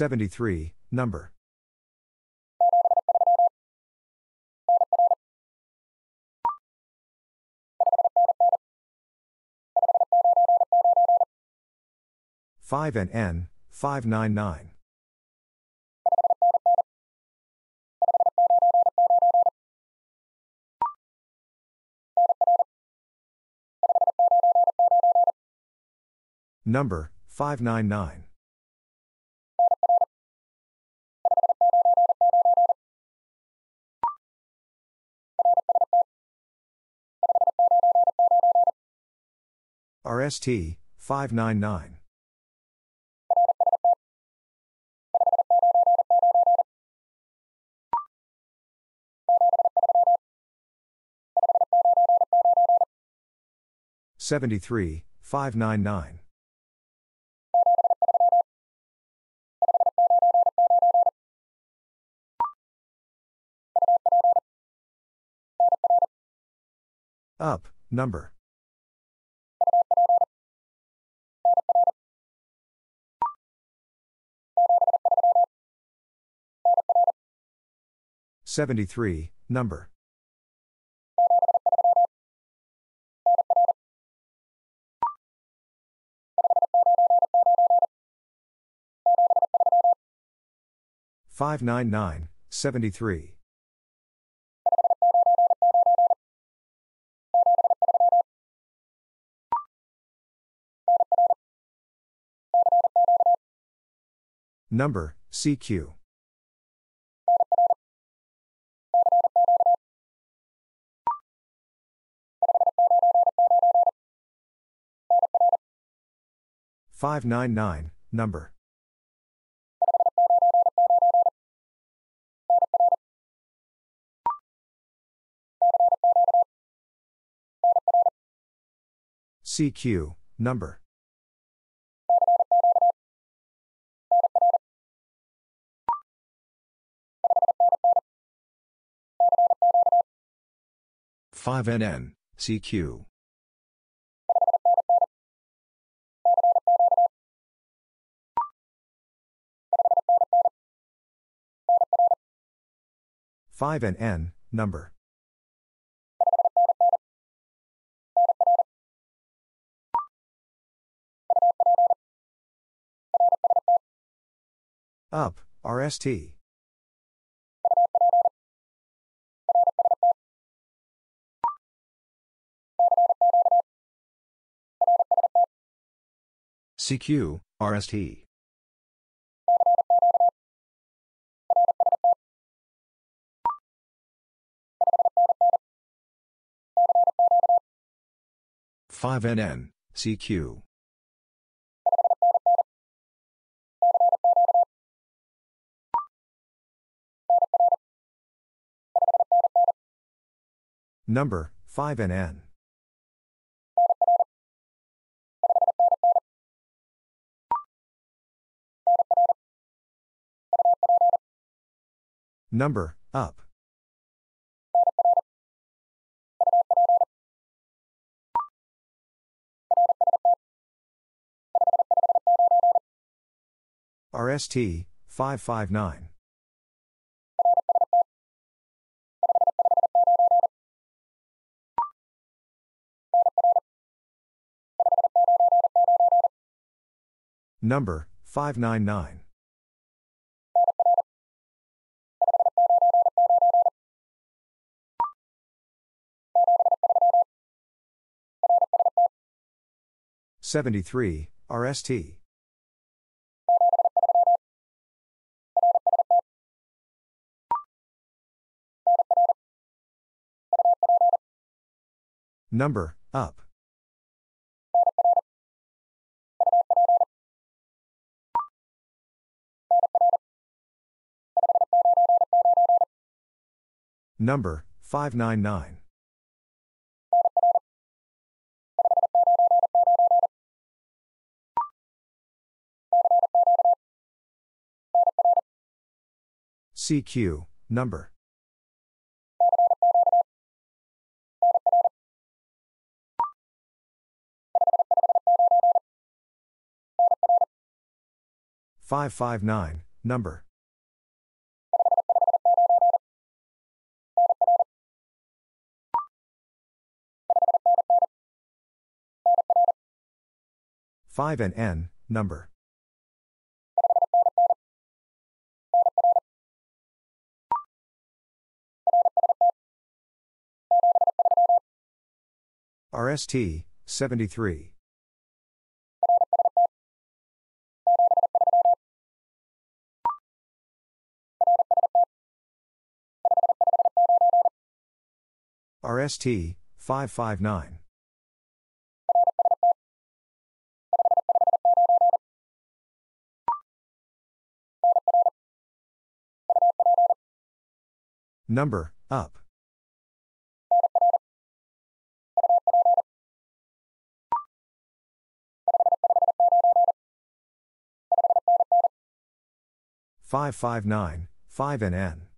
73, number. Five NN, five nine nine. Number, 599. RST, 599. Seventy-three, five nine nine. Up, number. Seventy-three, number. Five nine nine, seventy-three. Number, CQ. Five nine nine, number. CQ, number. Five NN, CQ. Five NN, number. Up, RST. CQ, RST. Five NN, CQ. Number, 5NN. Number, up. RST, 559. Number, 599. Seventy-three, RST. Number, up. Number, 599. CQ, number. Five five nine number. Five NN, number. RST, 73. RST, 559. Number, up. Five five nine, five NN.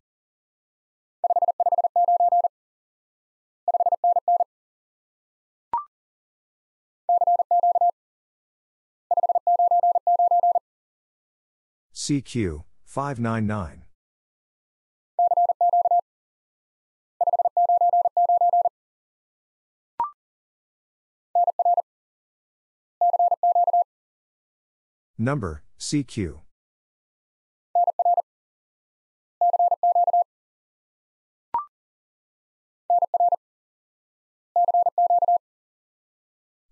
CQ, 599. Number, CQ.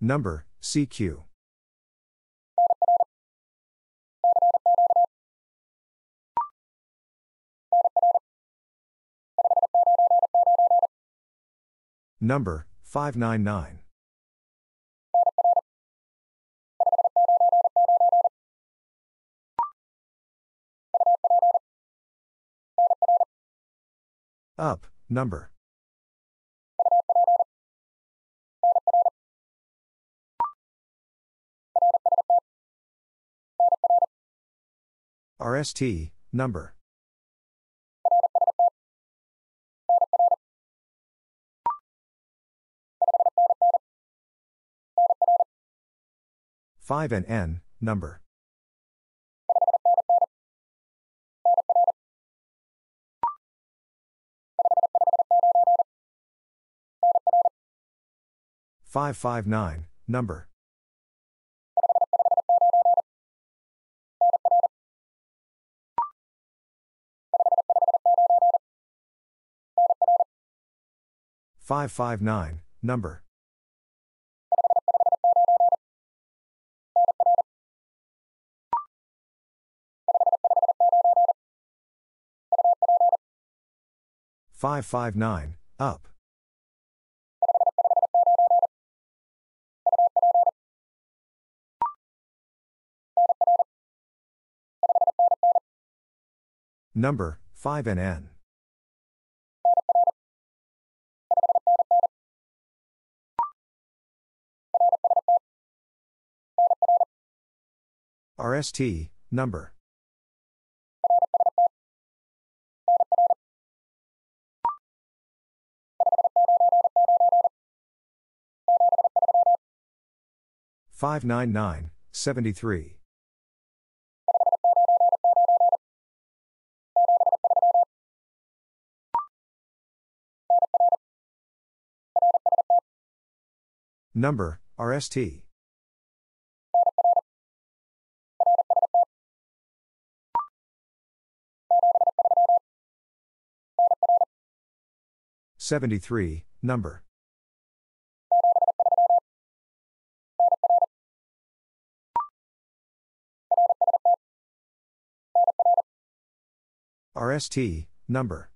Number, CQ. Number, 599. Up, number. RST, number. Five NN, number. Five five nine, number. Five five nine, number. Five five nine, up. Number, 5NN. RST, number. Five nine nine seventy three. Number, RST. Seventy-three, number. RST, number.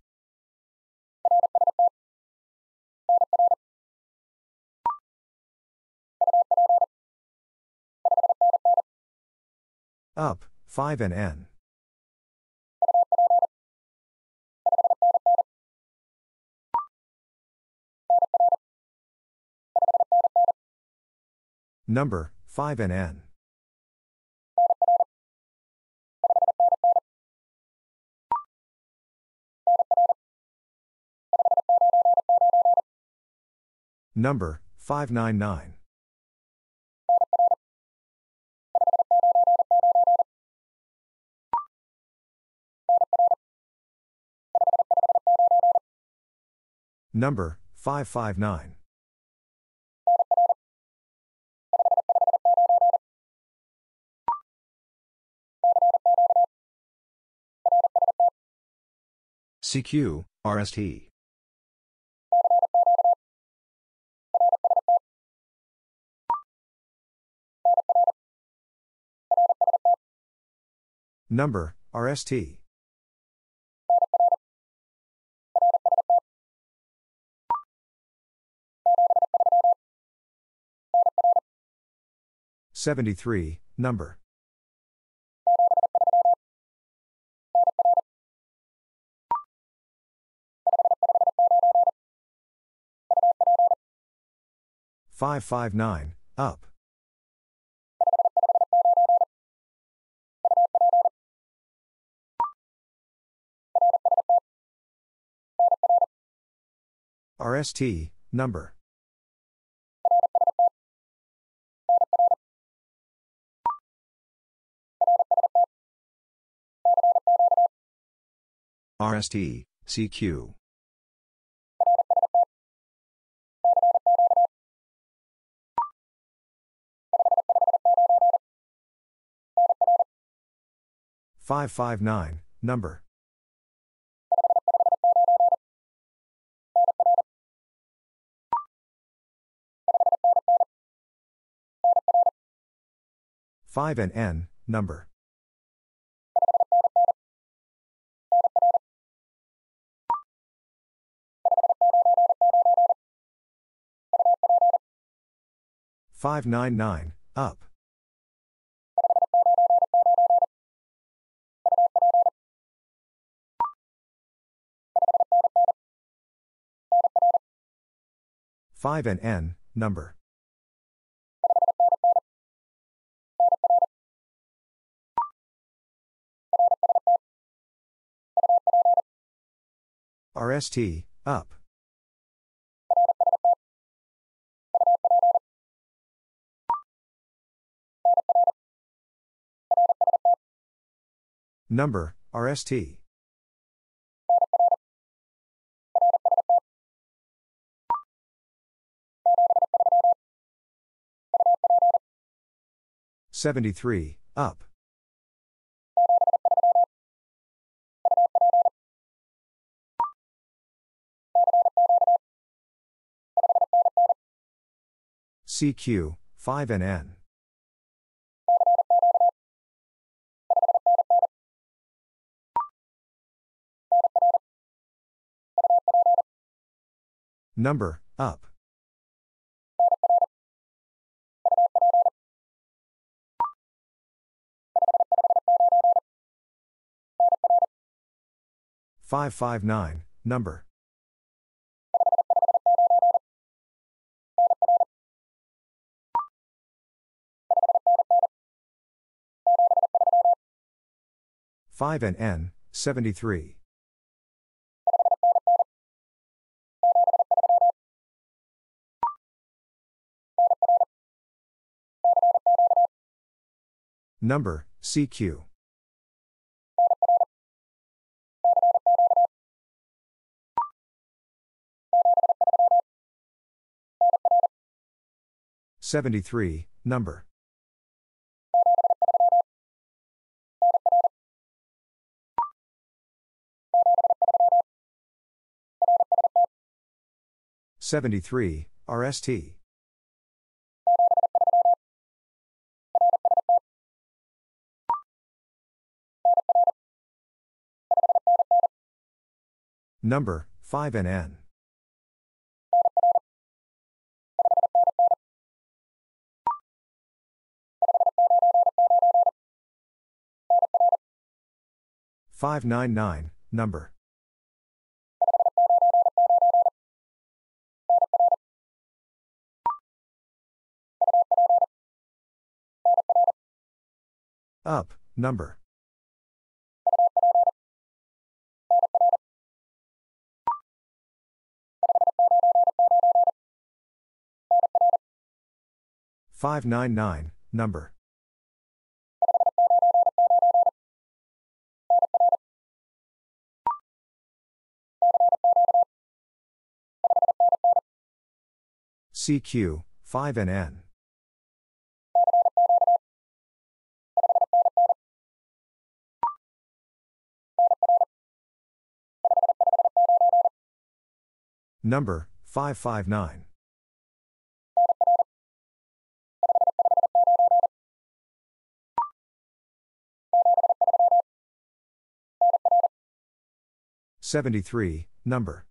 Up, 5NN. Number, 5NN. Number 599. Number 559. CQ, RST. Number, RST. Seventy-three, number. Five five nine, up. RST, number. RST, CQ. Five five nine, number. Five NN, number. Five nine nine, up. Five NN, number. RST, up. Number, RST. Seventy-three, up. CQ, 5NN. Number, up. Five five nine, number. Five NN, seventy-three. Number, CQ. Seventy-three, number. Seventy-three, RST. Number, 5NN. Five nine nine, number. Up, number. Five nine nine, number. CQ, 5NN. Number 559. Seventy-three, number.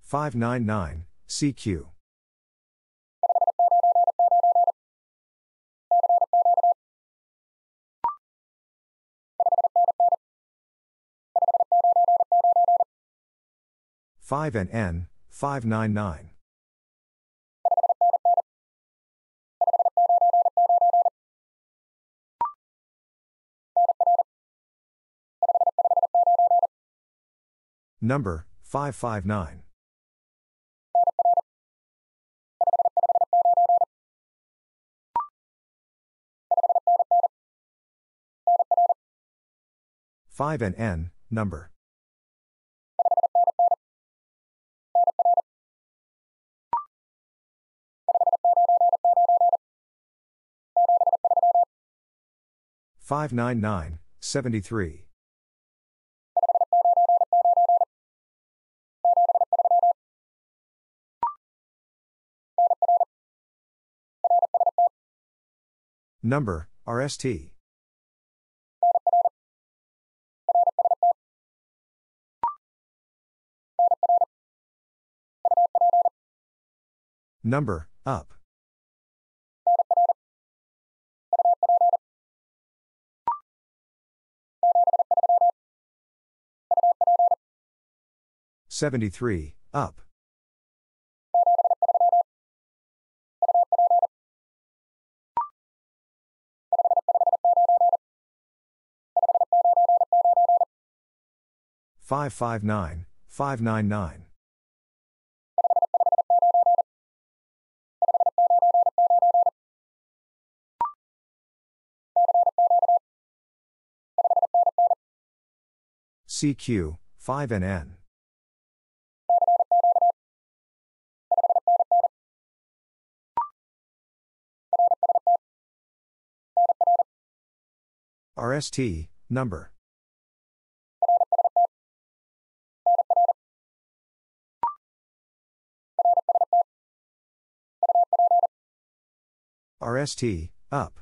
Five nine nine CQ. Five NN, five nine nine. Number 559. Five NN, number. Five nine nine seventy three. Number, RST. Number, up. Seventy-three, up. Five five nine, five nine nine. CQ, 5NN. RST, number. RST, up.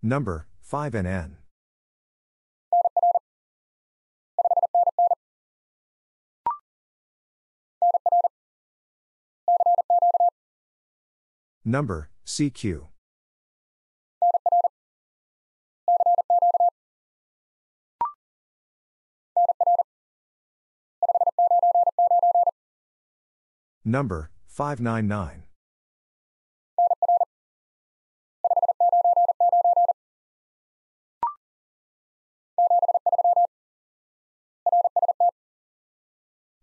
Number, 5NN. Number, CQ. Number, 599.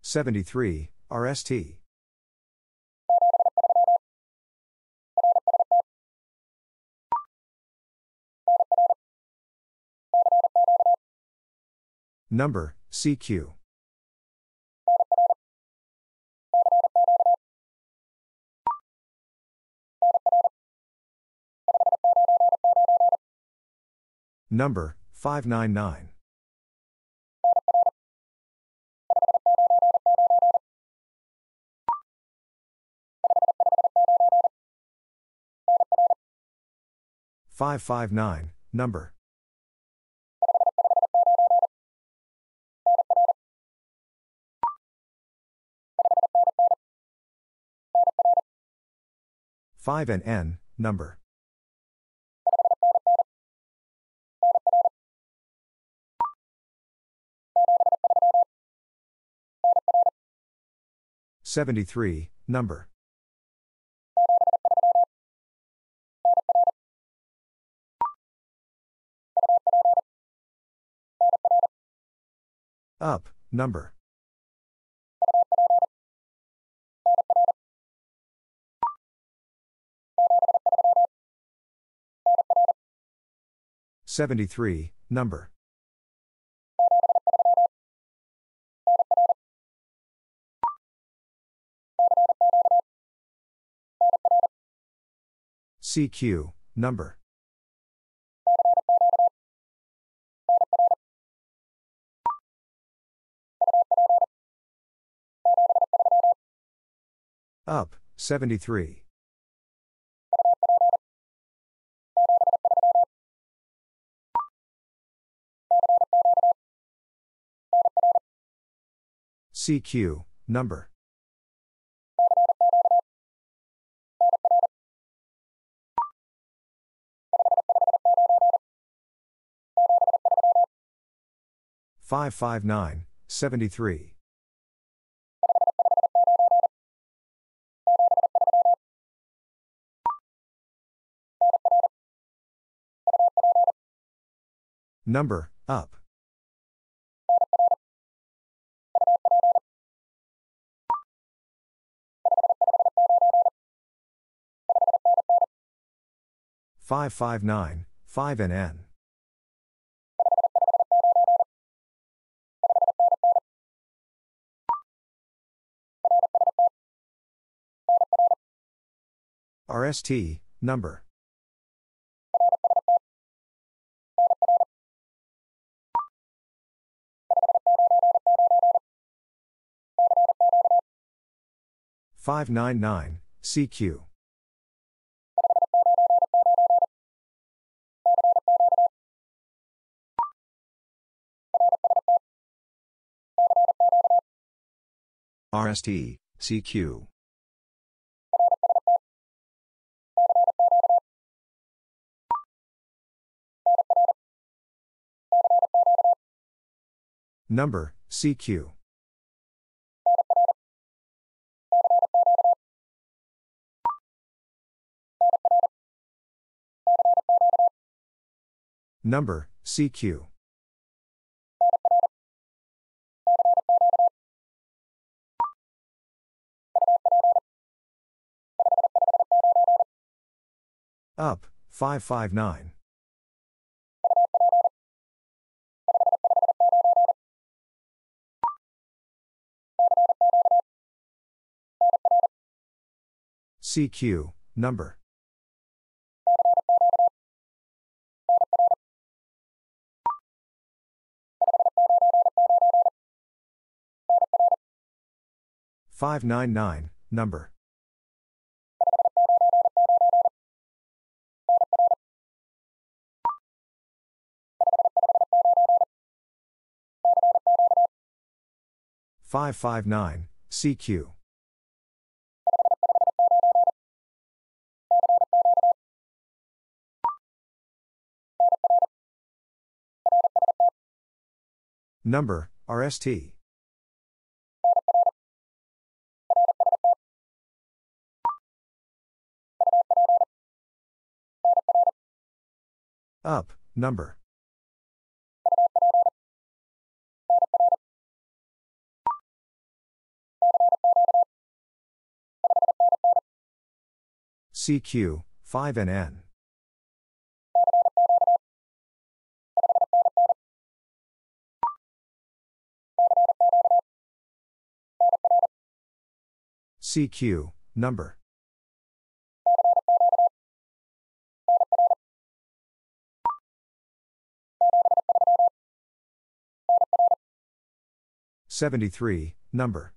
Seventy-three, RST. Number, CQ. Number, 599. Five five nine, number. Five NN, number. Seventy-three, number. Up, number. 73, number. CQ, number. Up, 73. CQ, number. Five five nine seventy three. Number, up. Five five nine five NN. RST, number. Five nine nine CQ. RST, CQ. Number, CQ. Number, CQ. Up, 559. CQ, number. Five nine nine, number. Five five nine, CQ. Number, RST. Up, number. CQ, 5NN. CQ, number. Seventy-three, number.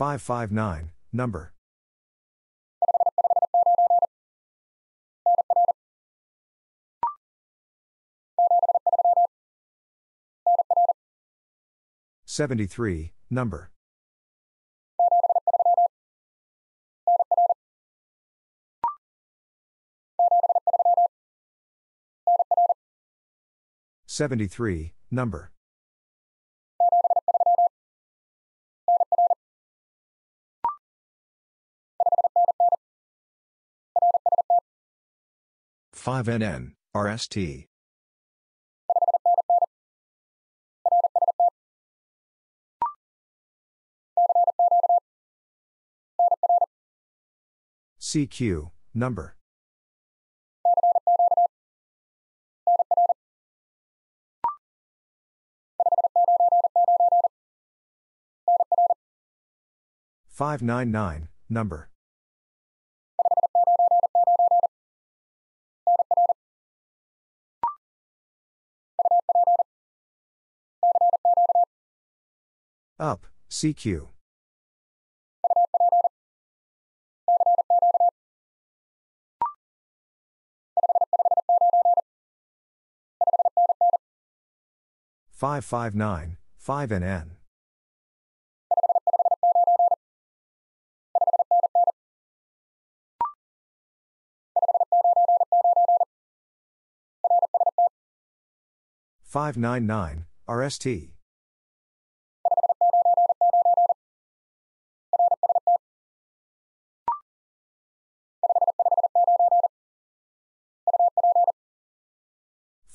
Five five nine, number. Seventy-three, number. Seventy-three, number. 5NN, RST. CQ, number. Five nine nine number Up, CQ. Five five nine, five NN. Five nine nine, RST.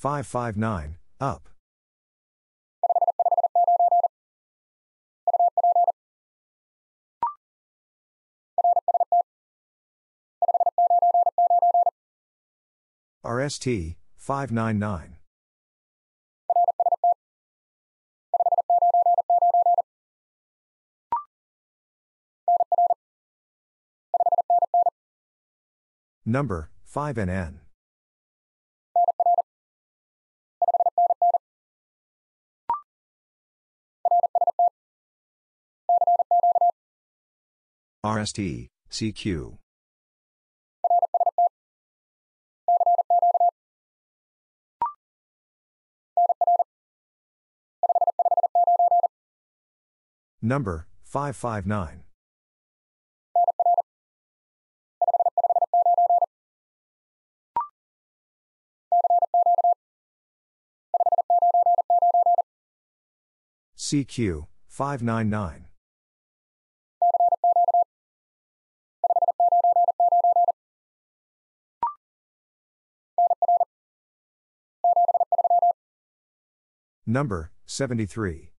Five five nine, up. RST, 599. Number, 5NN. RST, CQ. Number 559. CQ 599. Number 73.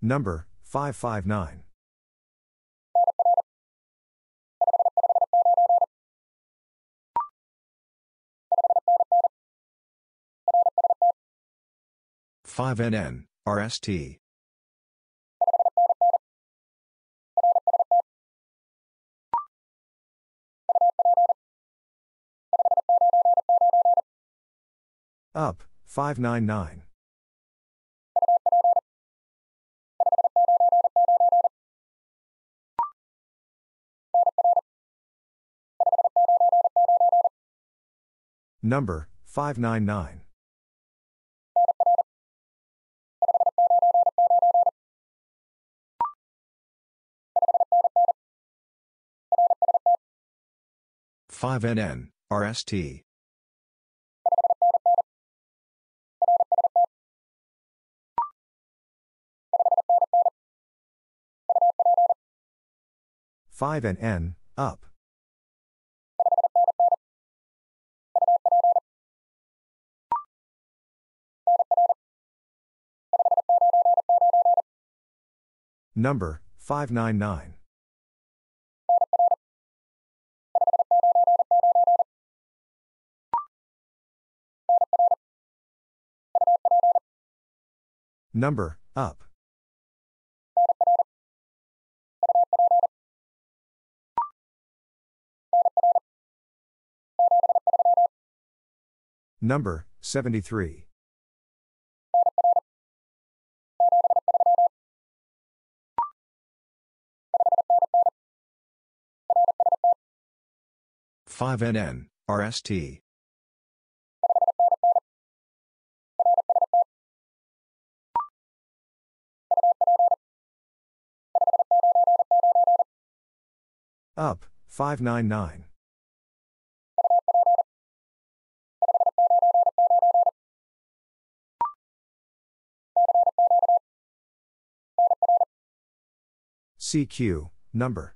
Number 559. Five NN, RST. Up, 599. Number 599. Five NN, RST. Five NN, up. Number 599. Number, up. Number, 73. Five NN, RST. Up, 599. CQ, number.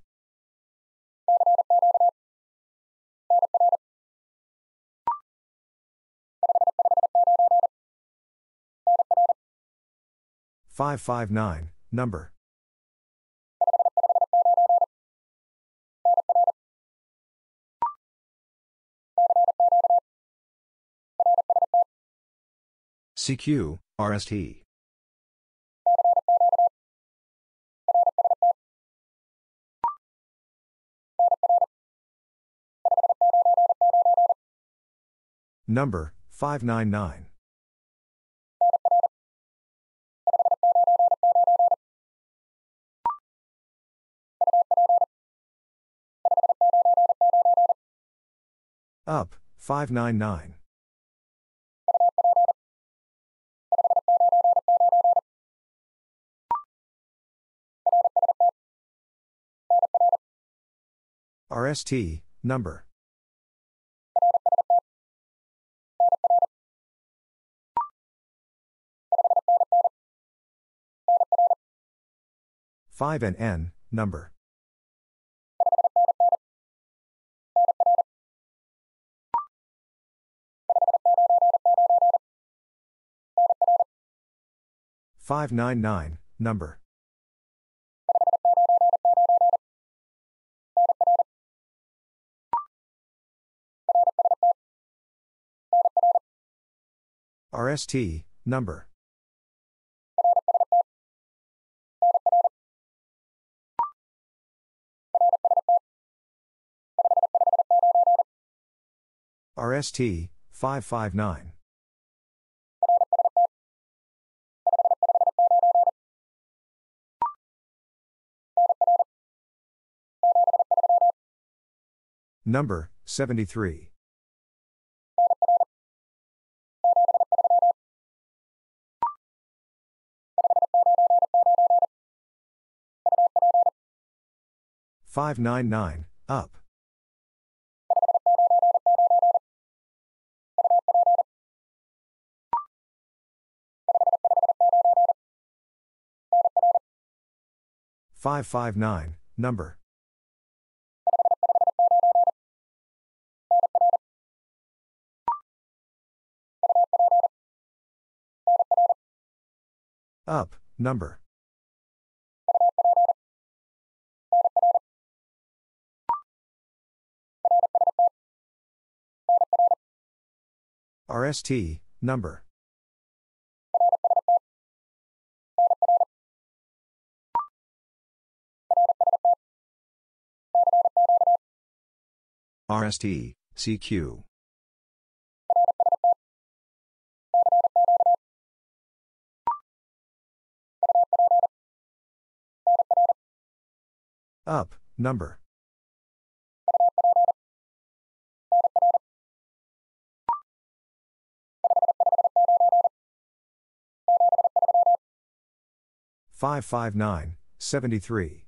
Five five nine, number. CQ, RST. Number, 599. Up, 599. RST, number. Five NN, number. Five nine nine, number. RST, number. RST, 559. Number, 73. Five nine nine, up. Five five nine, number. Up, number. RST, number. RST, CQ. Up, number. Five five nine seventy three.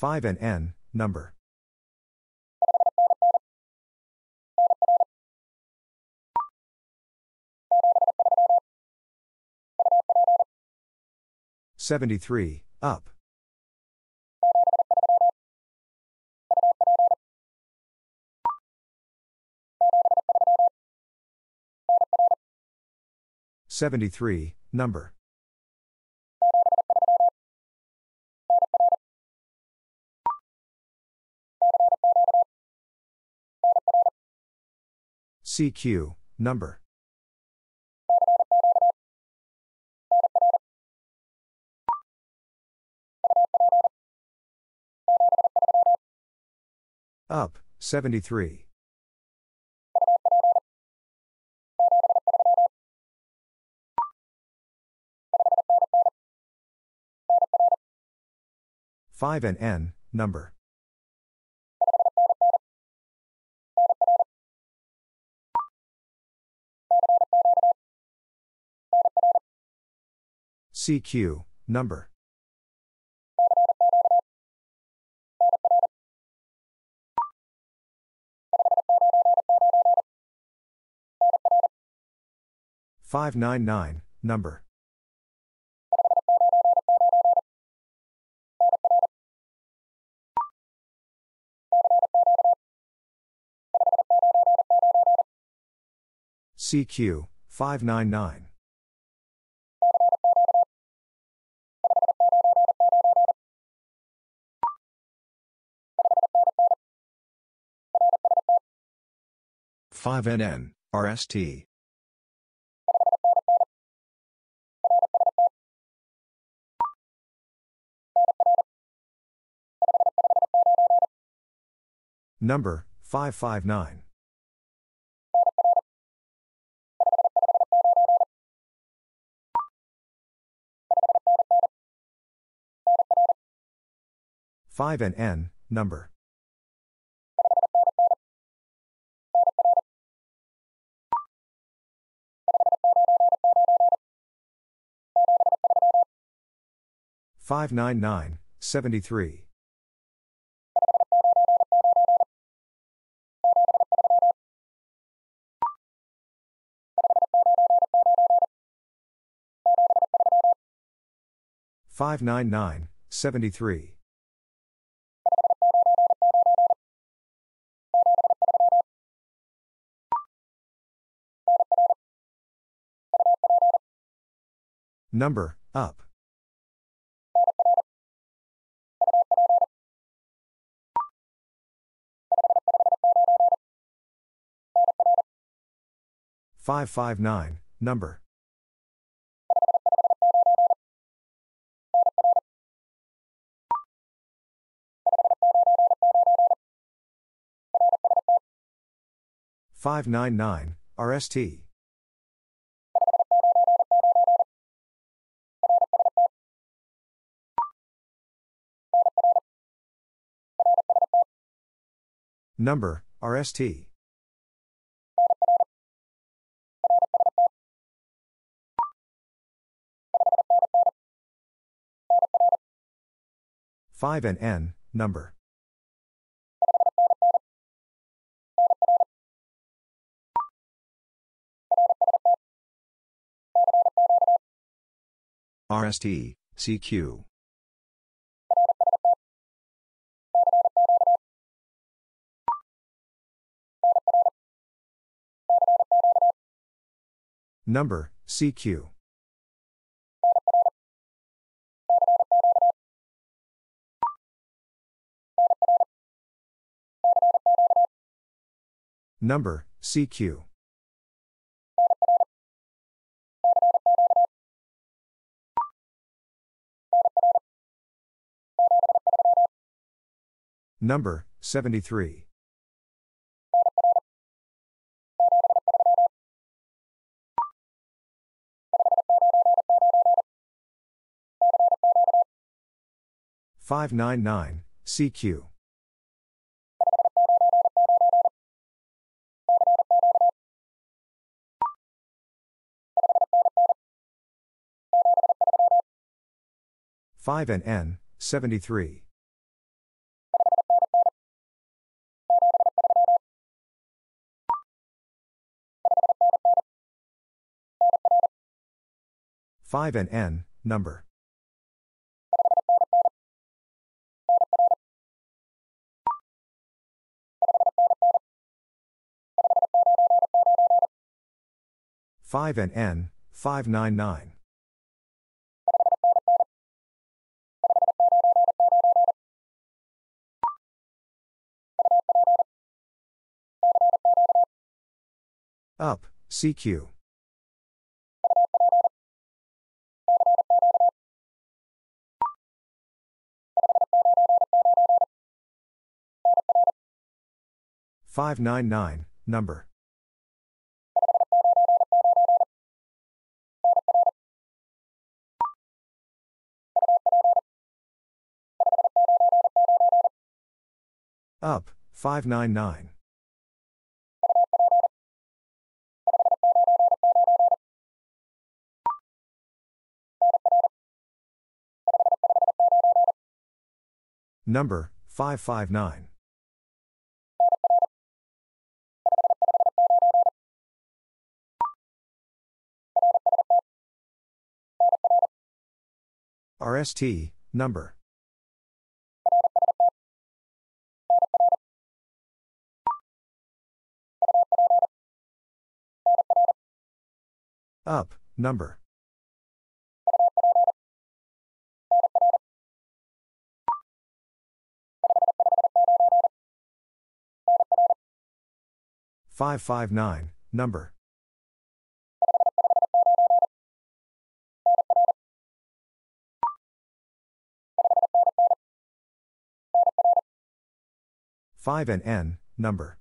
5NN, number. Seventy-three, up. Seventy-three, number. CQ, number. Up, 73. Five NN, number. CQ, number. Five nine nine, number. CQ, 599. Five NN RST Number 559. Five NN, number. Five nine nine seventy three. Five nine nine seventy three. Number, up. Five five nine, number. Five nine nine, RST. Number, RST. Five NN, number. RST, CQ. Number, CQ. Number, CQ. Number, 73. Five nine nine CQ. Five NN seventy three. Five NN number. Five NN five nine nine. Up, CQ. Five nine nine, number. Up, 599. Number, 559. RST, number. Up, number. Five five nine, number. Five NN, number.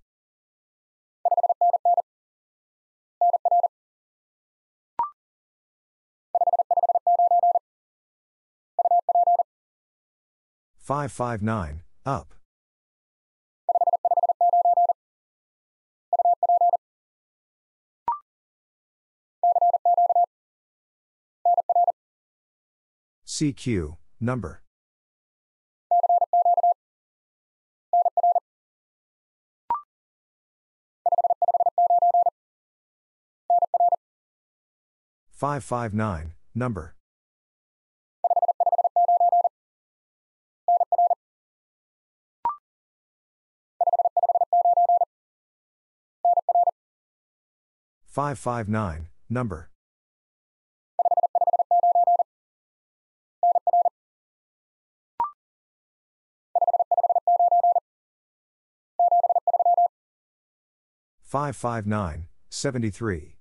Five five nine, up. CQ, number. Five five nine, number. Five five nine, number. Five five nine, seventy three.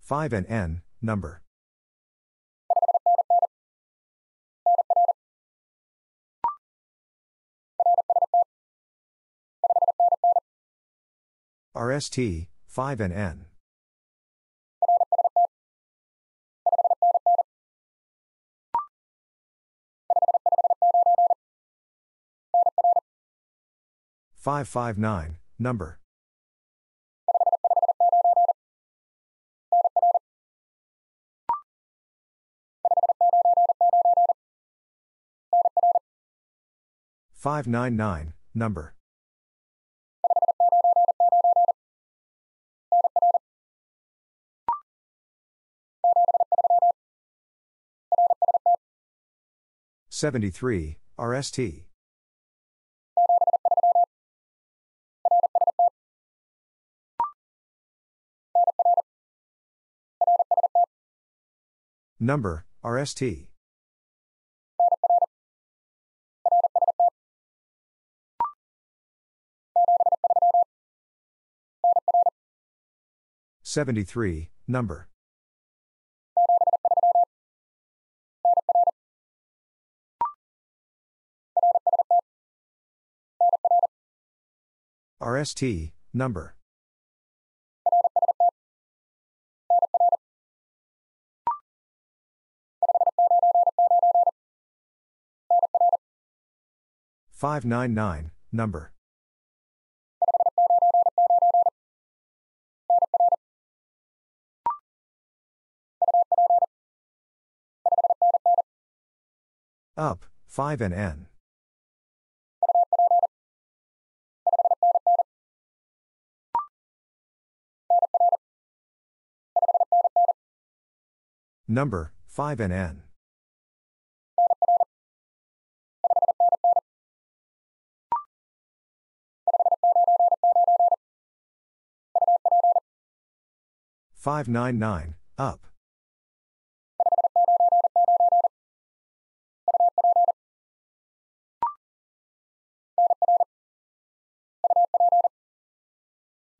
Five NN, number. RST, 5NN. Five five nine, number. Five nine nine, number. Seventy three, RST. Number, RST. Seventy-three, number. RST, number. Five nine nine, number. Up, 5NN. Number, 5NN. Five nine nine, up.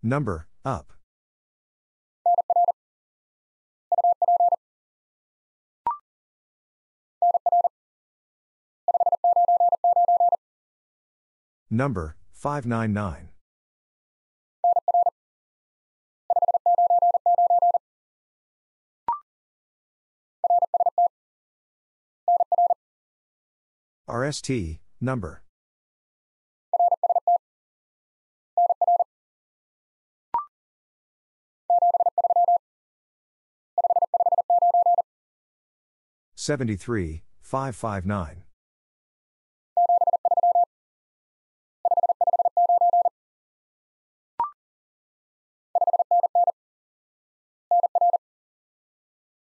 Number, up. Number, 599. RST, number. Seventy-three, five five nine.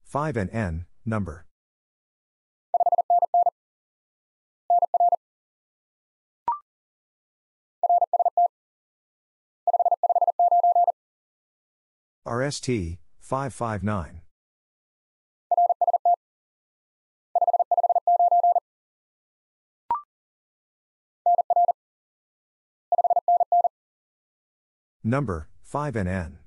Five NN, number. RST 559. Number 5NN.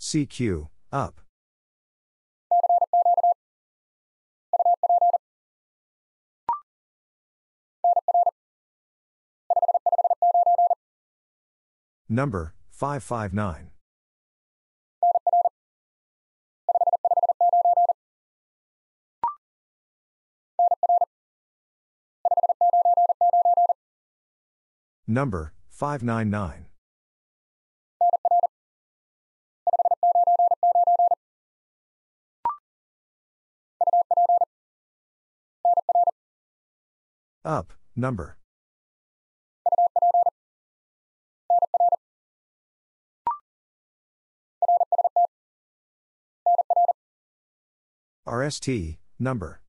CQ, up. Number 559. Number 599. Up, number. RST, number.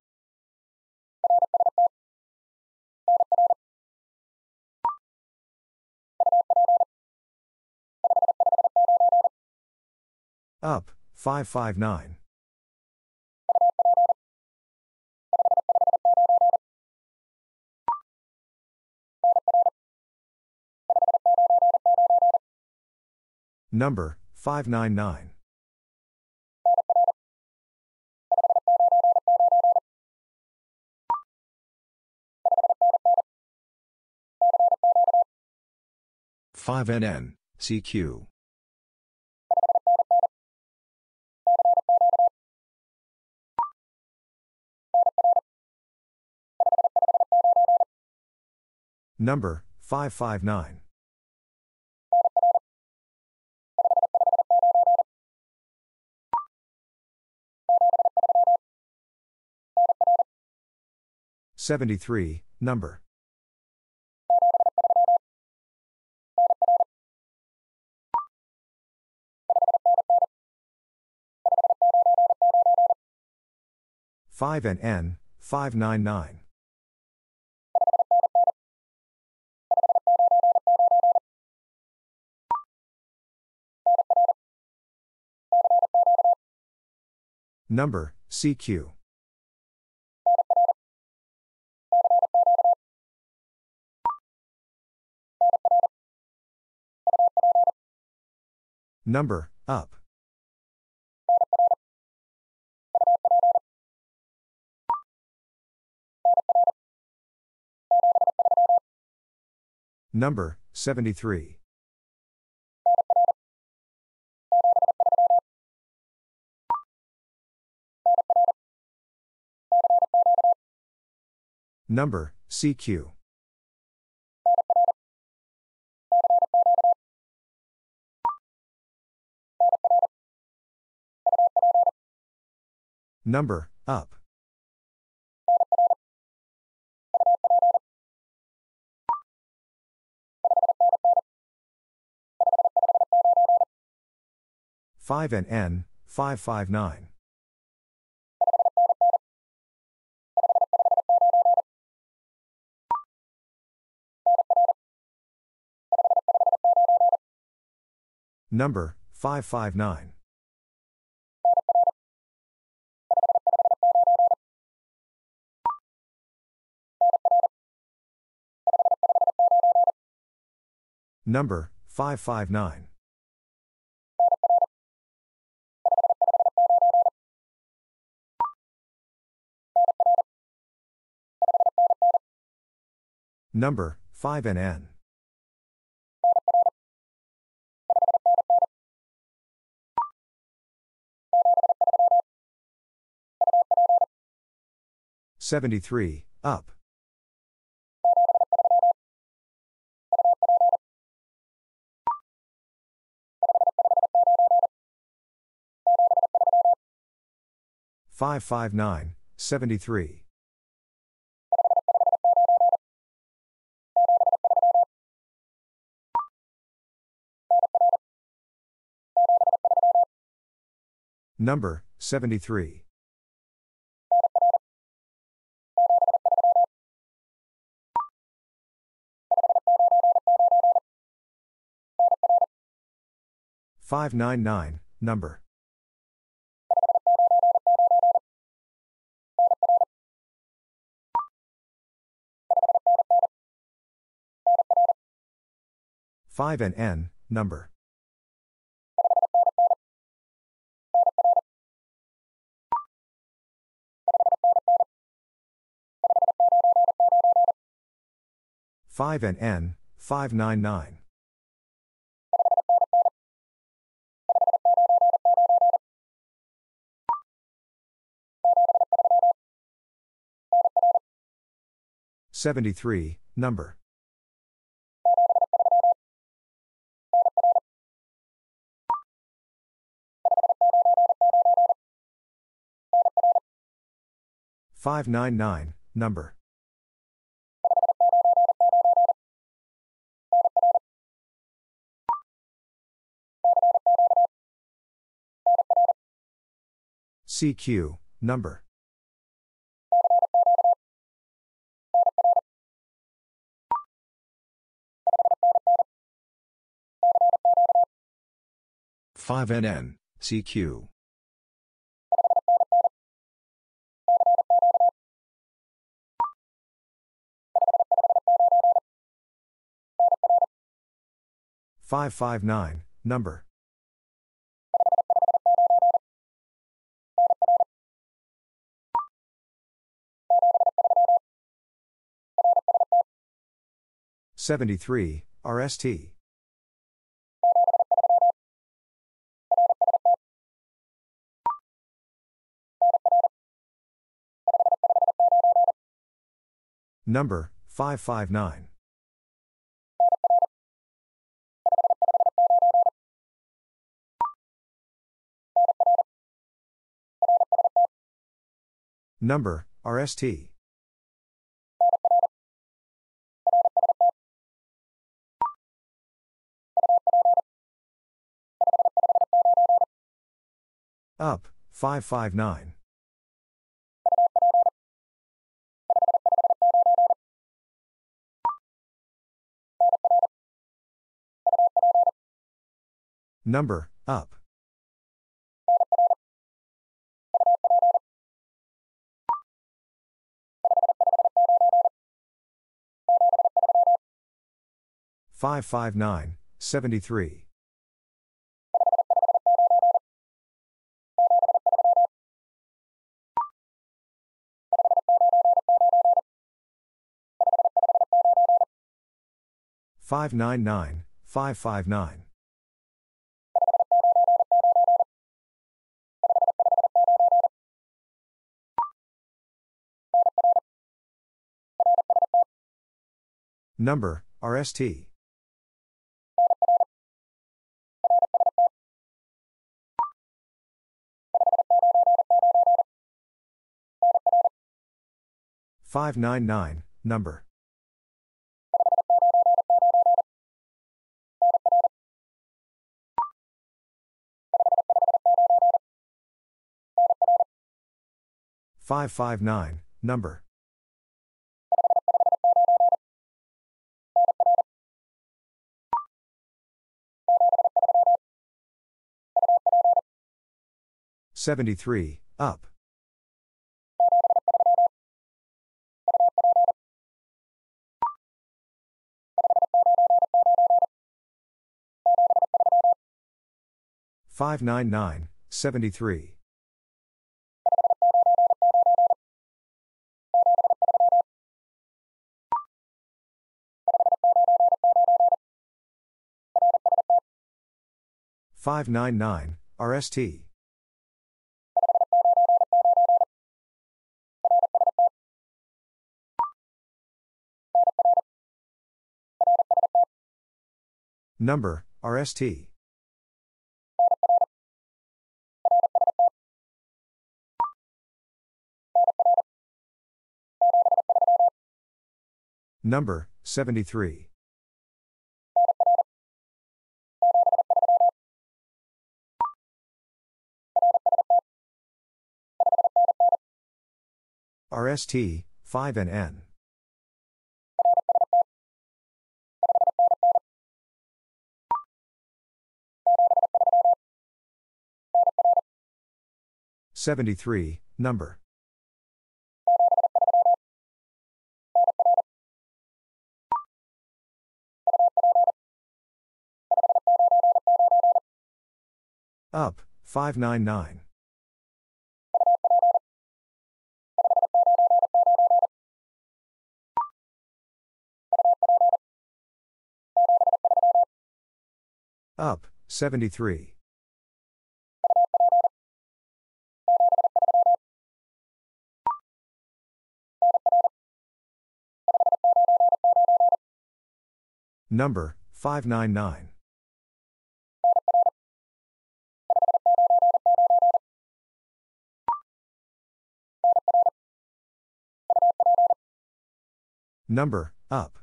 Up, 559. Number 599. Five NN, CQ. Number 559. Seventy-three, number. Five NN, five nine nine. Number, CQ. Number, up. Number, 73. Number, CQ. Number, up. Five NN, five five nine. Number 559. Number 559. Number 5NN. Seventy-three, up. Five five nine, seventy-three. Number 73. Five nine nine number five NN number Five NN, five nine nine. Seventy three, number. Five nine nine, number. CQ, number. Five NN, CQ. Five five nine, number. Seventy three, RST. Number 559. Number RST. Up 559. Number, up. Five five nine seventy three. Five nine nine five five nine. Number, RST. Five nine nine, number. Five five nine, number. Seventy three, up. Five nine nine seventy three. Five nine nine RST. Number, RST. Number, 73. RST, 5NN. Seventy three, number up, five nine nine. Up, 73. Number, 599. Number, up.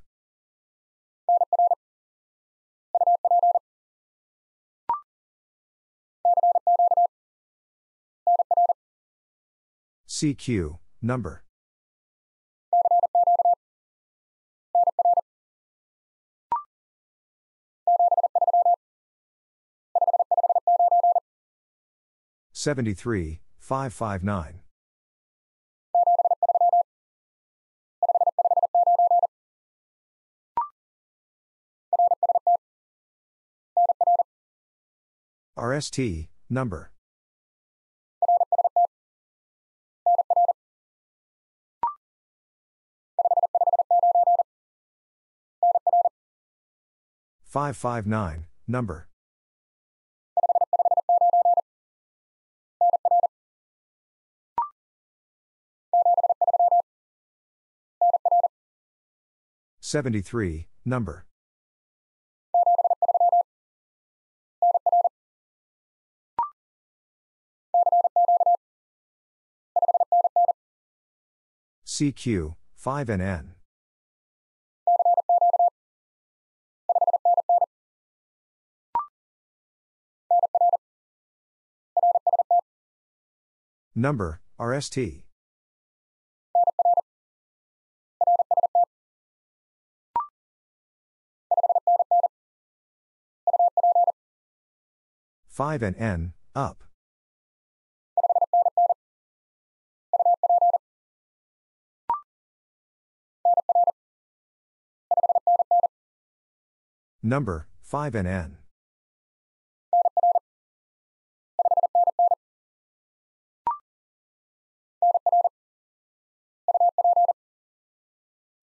CQ, number. Seventy-three, five five nine. RST, number. Five five nine, number. Seventy-three, number. CQ, 5NN. Number, RST. Five NN, up. Number, 5NN.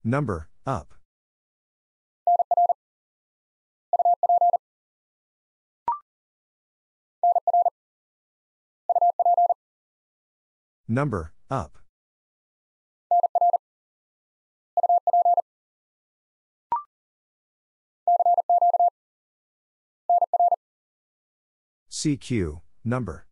Number, up. Number, up. CQ, number.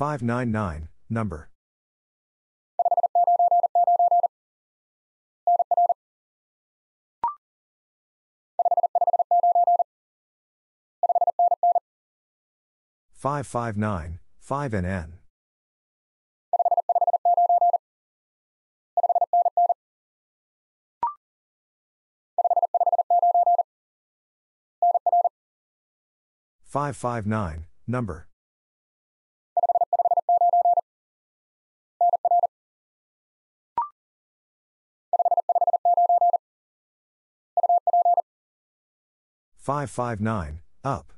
Five nine nine, number. Five five nine, five NN. Five five nine, number. Five five nine, up.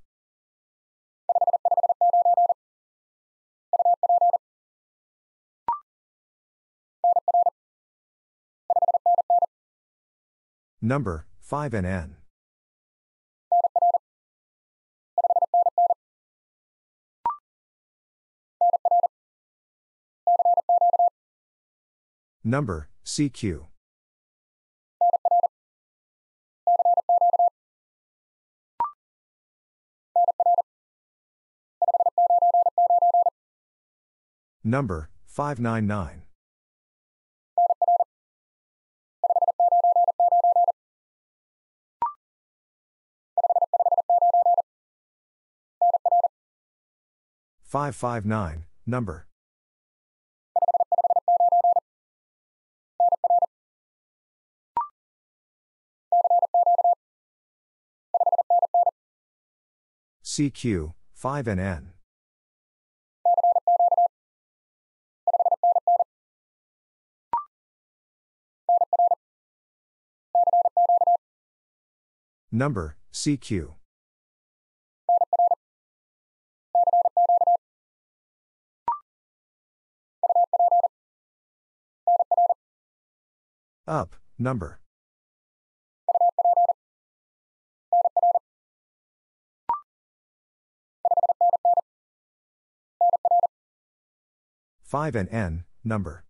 Number, 5NN. Number, CQ. Number 599. Five five nine number CQ 5n Number, CQ. Up, number. Five NN, number.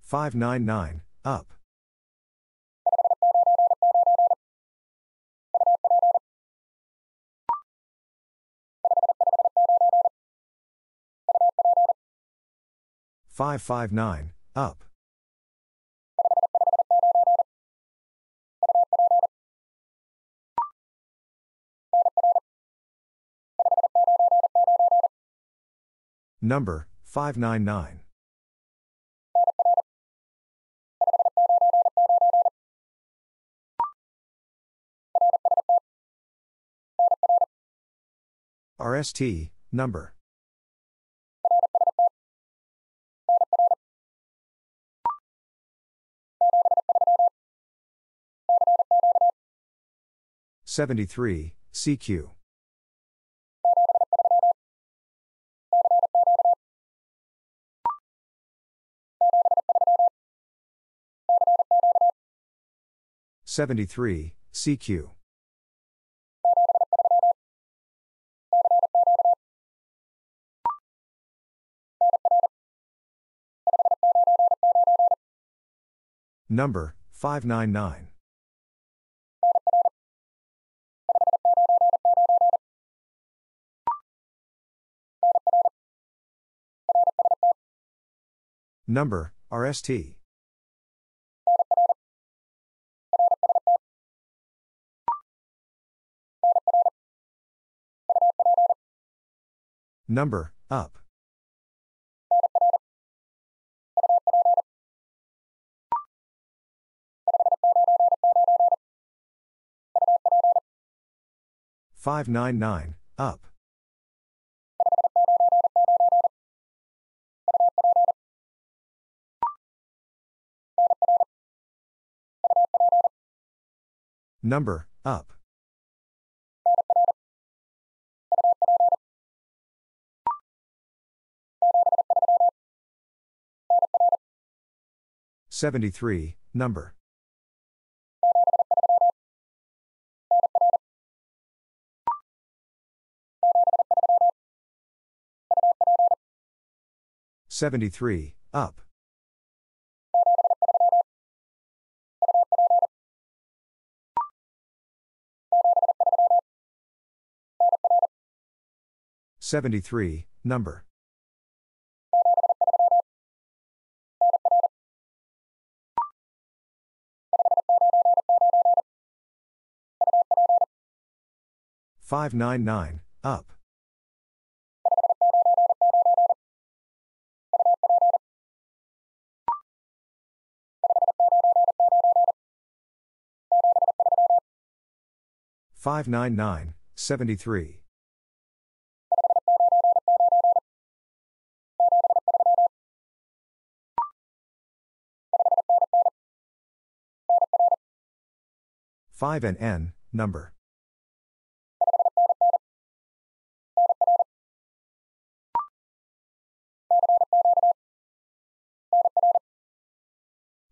Five nine nine, up. Five five nine, up. Number, 599. RST, number. Seventy-three, CQ. Seventy-three, CQ. Number, 599. Number, RST. Number, up. Five nine nine, up. Number, up. Seventy-three, number. Seventy-three, up. Seventy-three, number. Five nine nine, up. Five nine nine, seventy-three. Five NN, number.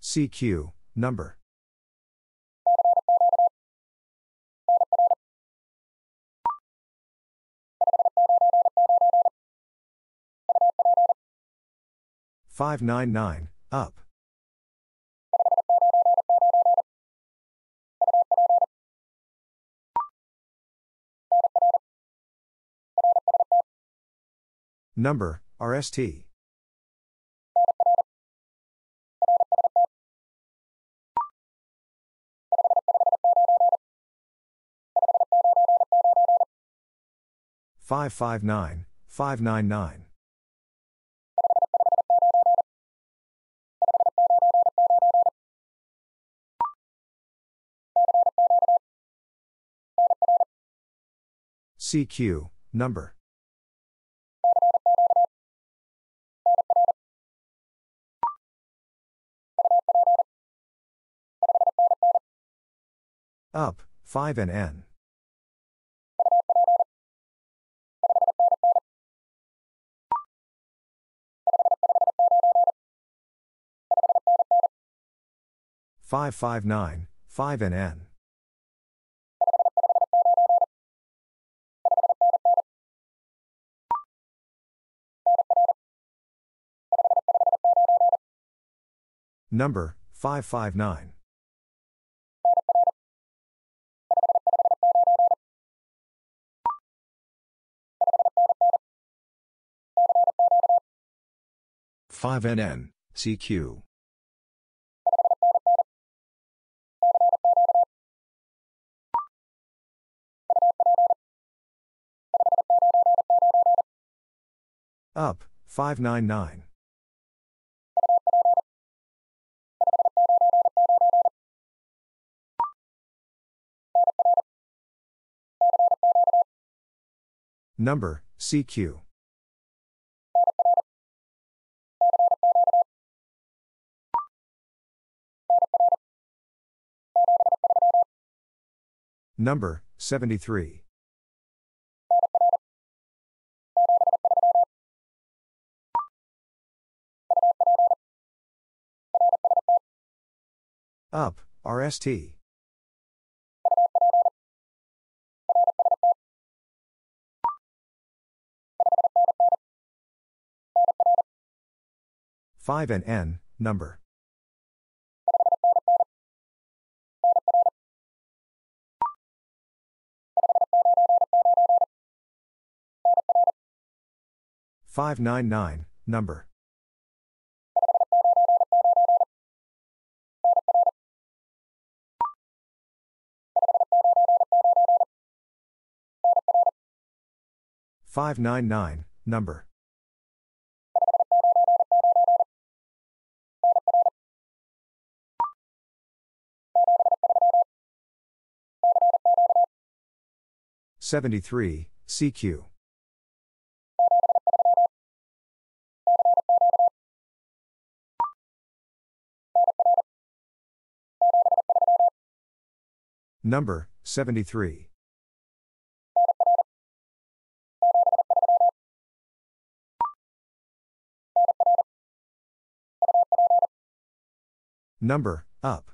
CQ, number. Five nine nine, up. Number, RST. Five five nine, five nine nine. CQ, number. Up, 5NN. Five five nine, five NN. Number, 559. Five NN, CQ. Up, 599. Number, CQ. Number, 73. Up, RST. Five NN, number. Five nine nine, number. Five nine nine, number. Seventy three, CQ. Number, 73. Number, up.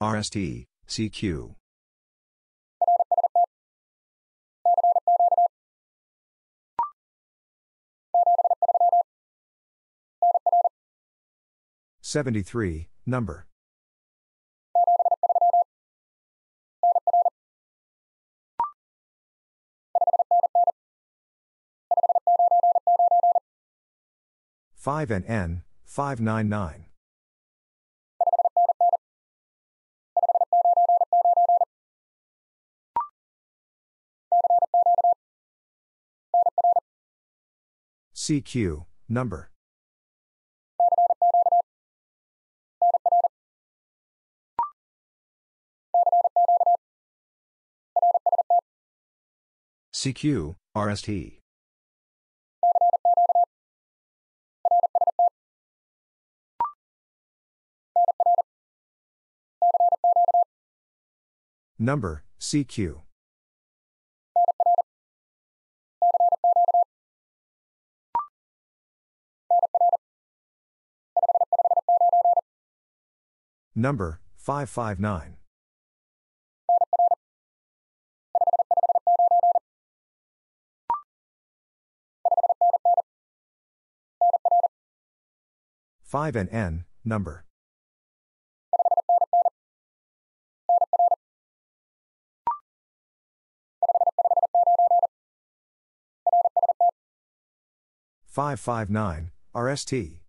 RST, CQ. Seventy-three, number. Five NN, five nine nine. CQ, number. CQ, RST. Number, CQ. Number, 559. Five NN, number. Five five nine, RST.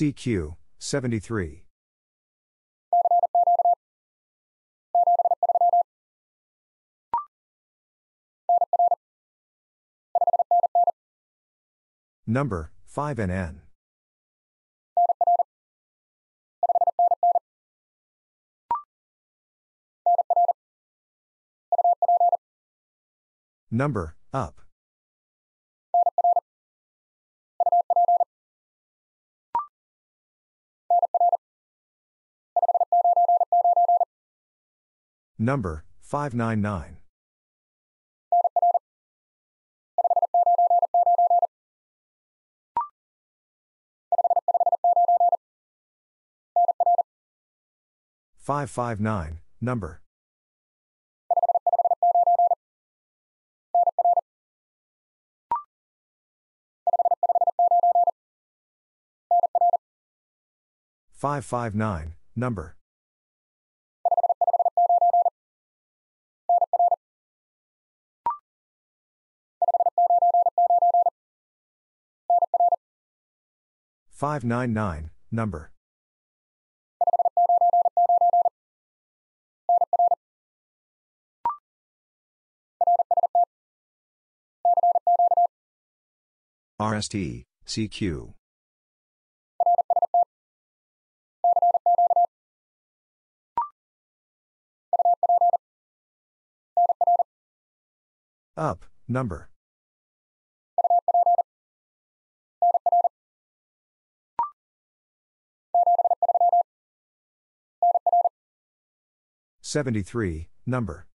CQ, 73. Number, 5NN. Number, up. Number, 599. Five five nine, number. Five five nine, number. Five nine nine, number. RST, CQ. Up, number. Seventy-three, number.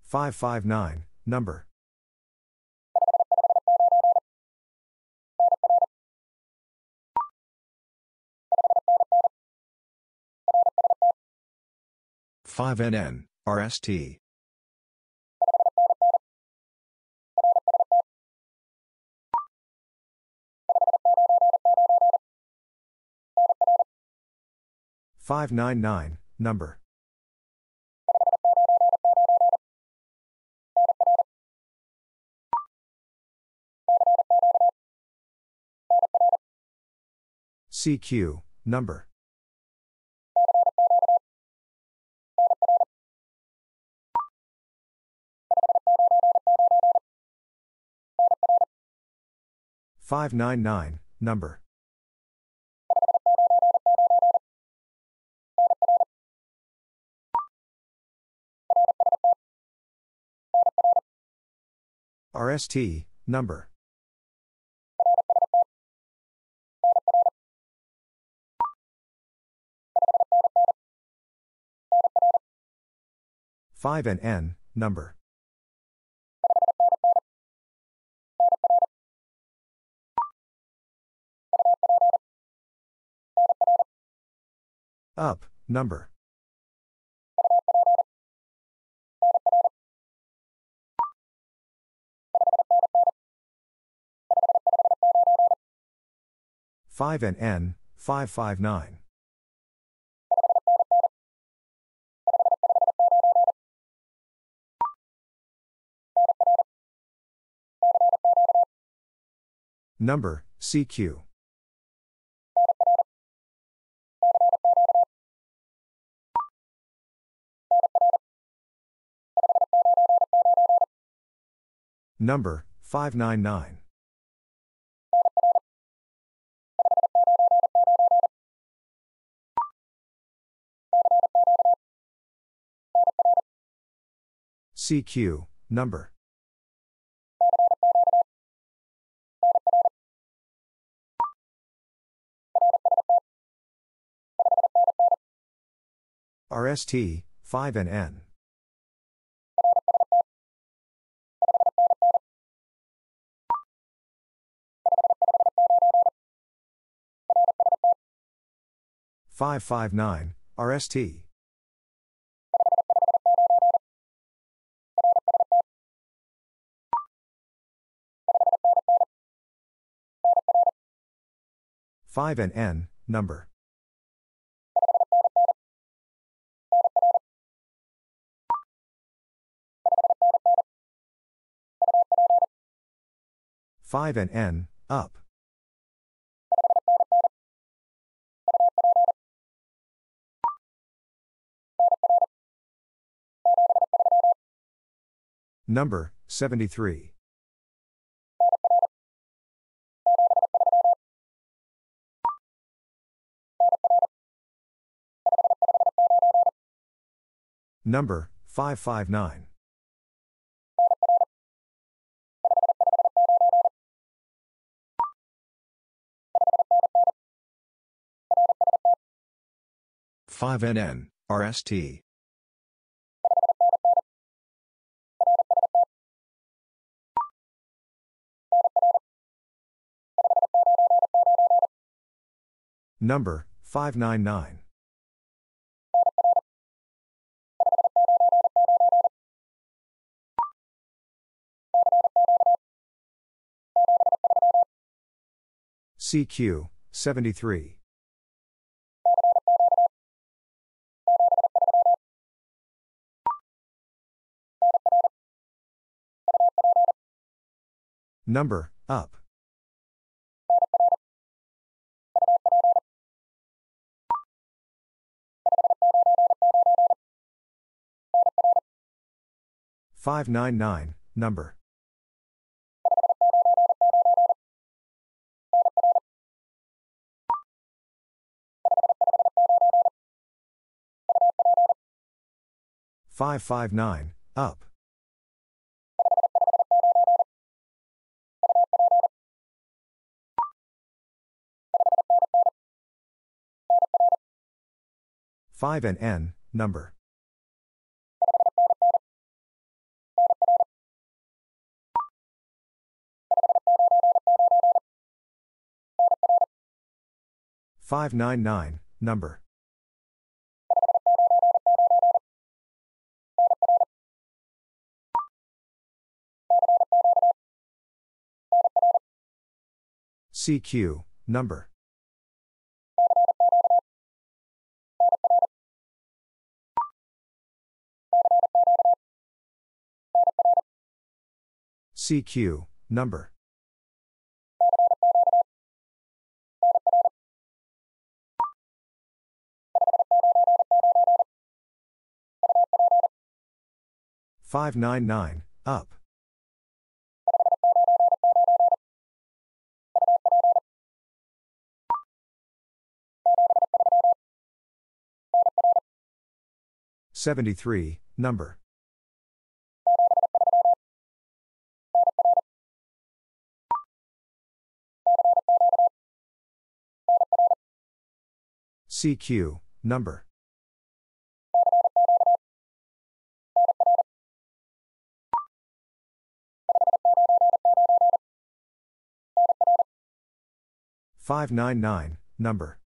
Five five nine, number. Five NN, RST. Five nine nine, number. CQ, number. Five nine nine, number. RST, number. Five NN, number. Up, number. Five NN, five five nine. Number, CQ. Number, 599. CQ, number. RST, 5NN. Five five nine RST 5NN, number. Five NN, up. Number, 73. Number 559. Five NN, RST. Number 599. CQ 73. Number, up. Five nine nine, number. Five five nine, up. Five NN, number. Five nine nine, number. CQ, number. CQ, number. Five nine nine, up. Seventy-three, number. CQ, number. Five nine nine, number.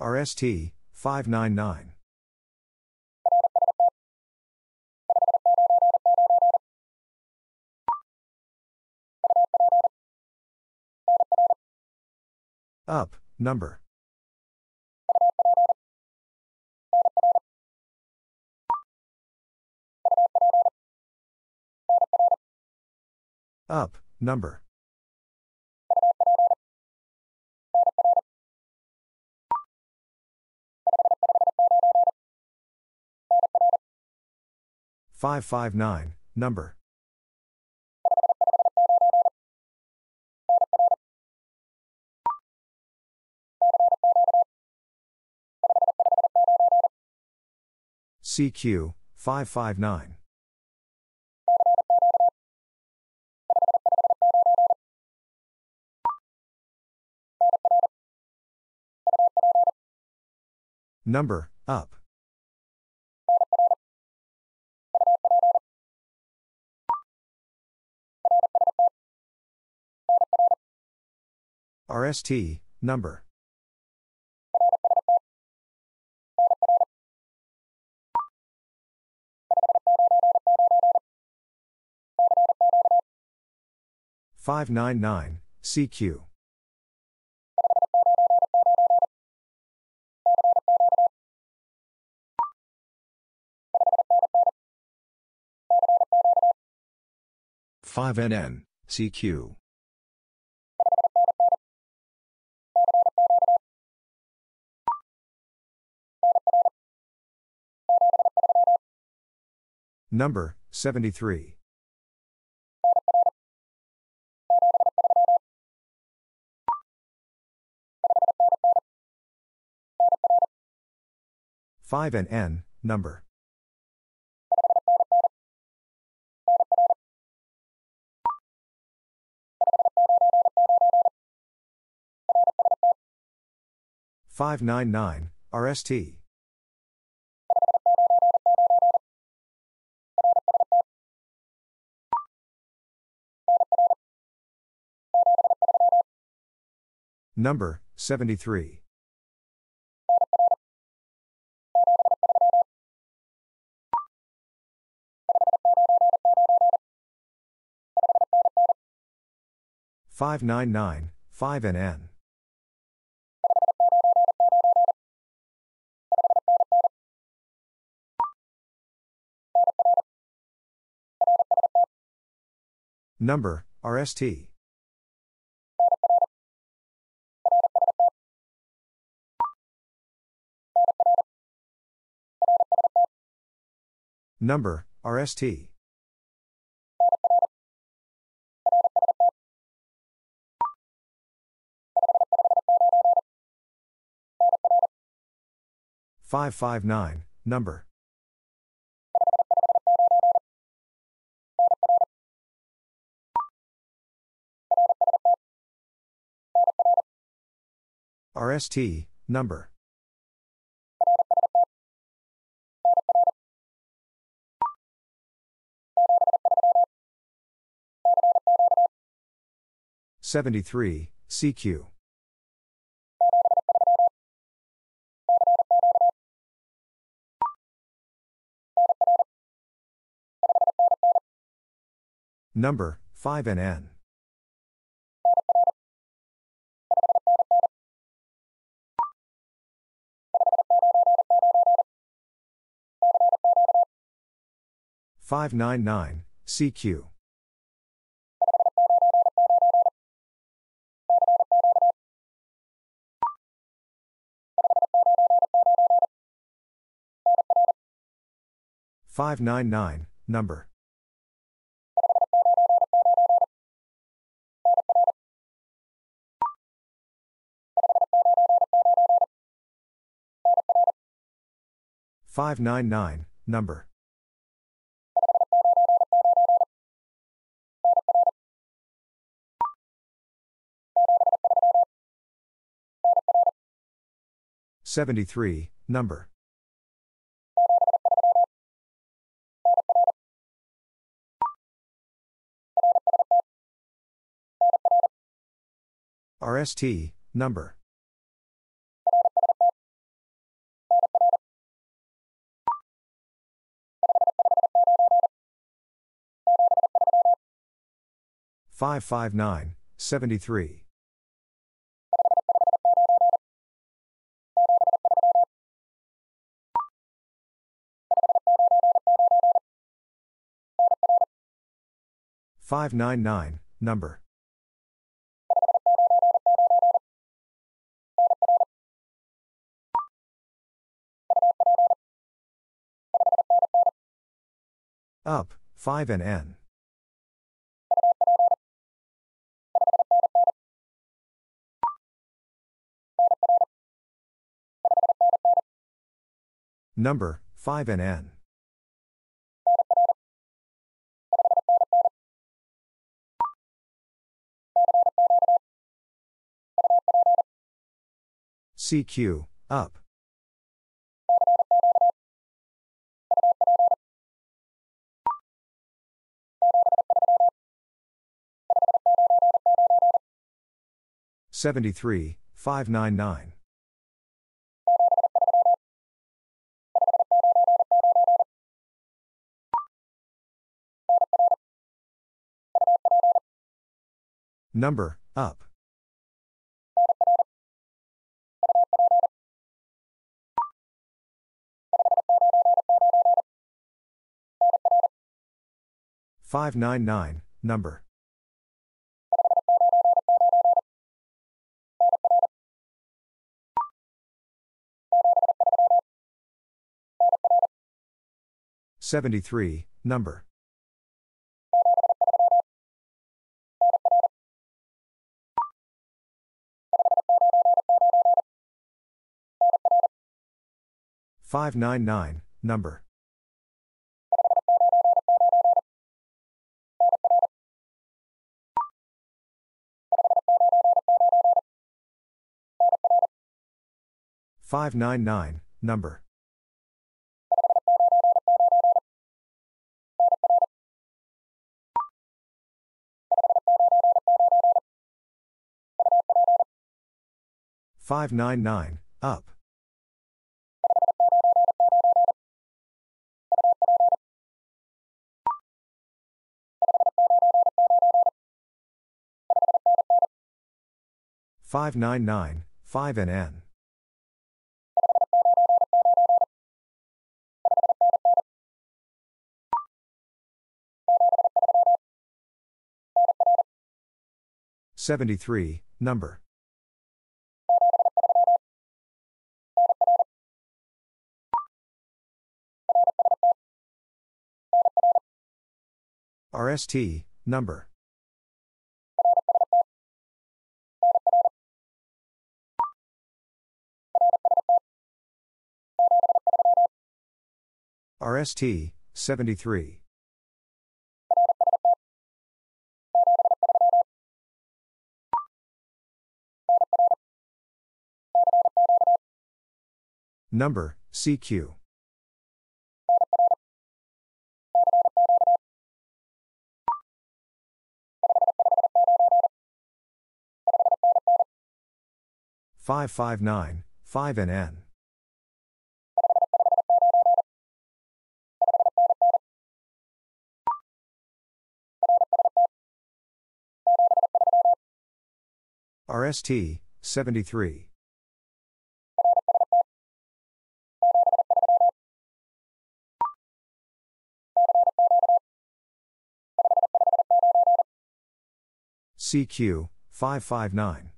RST, 599. Up, number. Up, number. Five five nine, number. CQ 559. Number, up. RST, number. Five nine nine CQ. Five NN CQ. Number 73. Five NN, number. Five nine nine RST. Number 73. Five nine nine five NN. Number RST. Number RST. Five five nine number. RST number. Seventy three CQ. Number 5NN. Five nine nine CQ. Five nine nine number. Five nine nine number. Seventy three number. RST number. Five five nine seventy three. Five nine nine number. Up, 5NN. Number, 5NN. CQ, up. Seventy-three, five nine nine. Number, up. Five nine nine, number. Seventy-three, number. Five nine nine, number. Five nine nine, number. Five nine nine, up. Five nine nine, five NN. Seventy three, number. RST, number. RST, 73. Number, CQ. Five five nine, five NN. RST, 73. CQ, 559.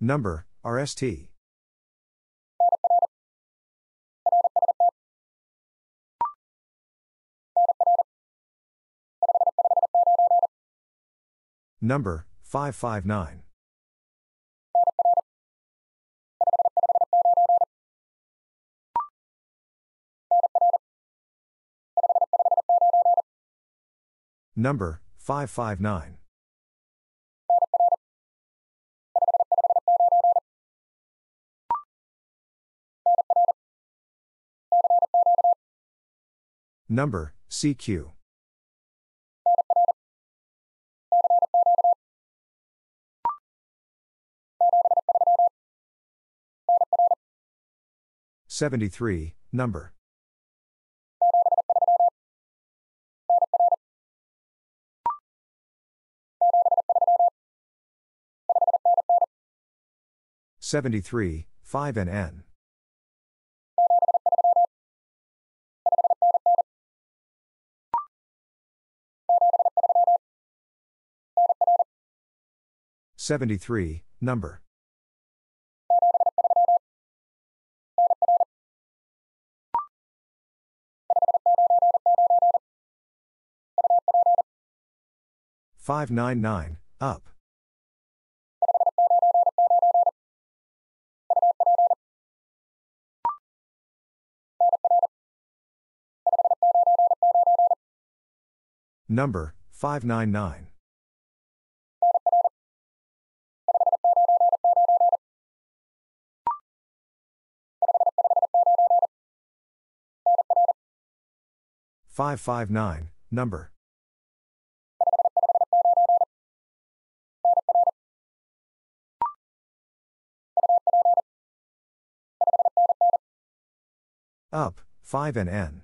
Number, RST. Number, 559. Number, 559. Number, CQ. Seventy-three, number. Seventy-three, five NN. 73, number. Five nine nine up. Number 599. Five five nine, number. Up, 5NN.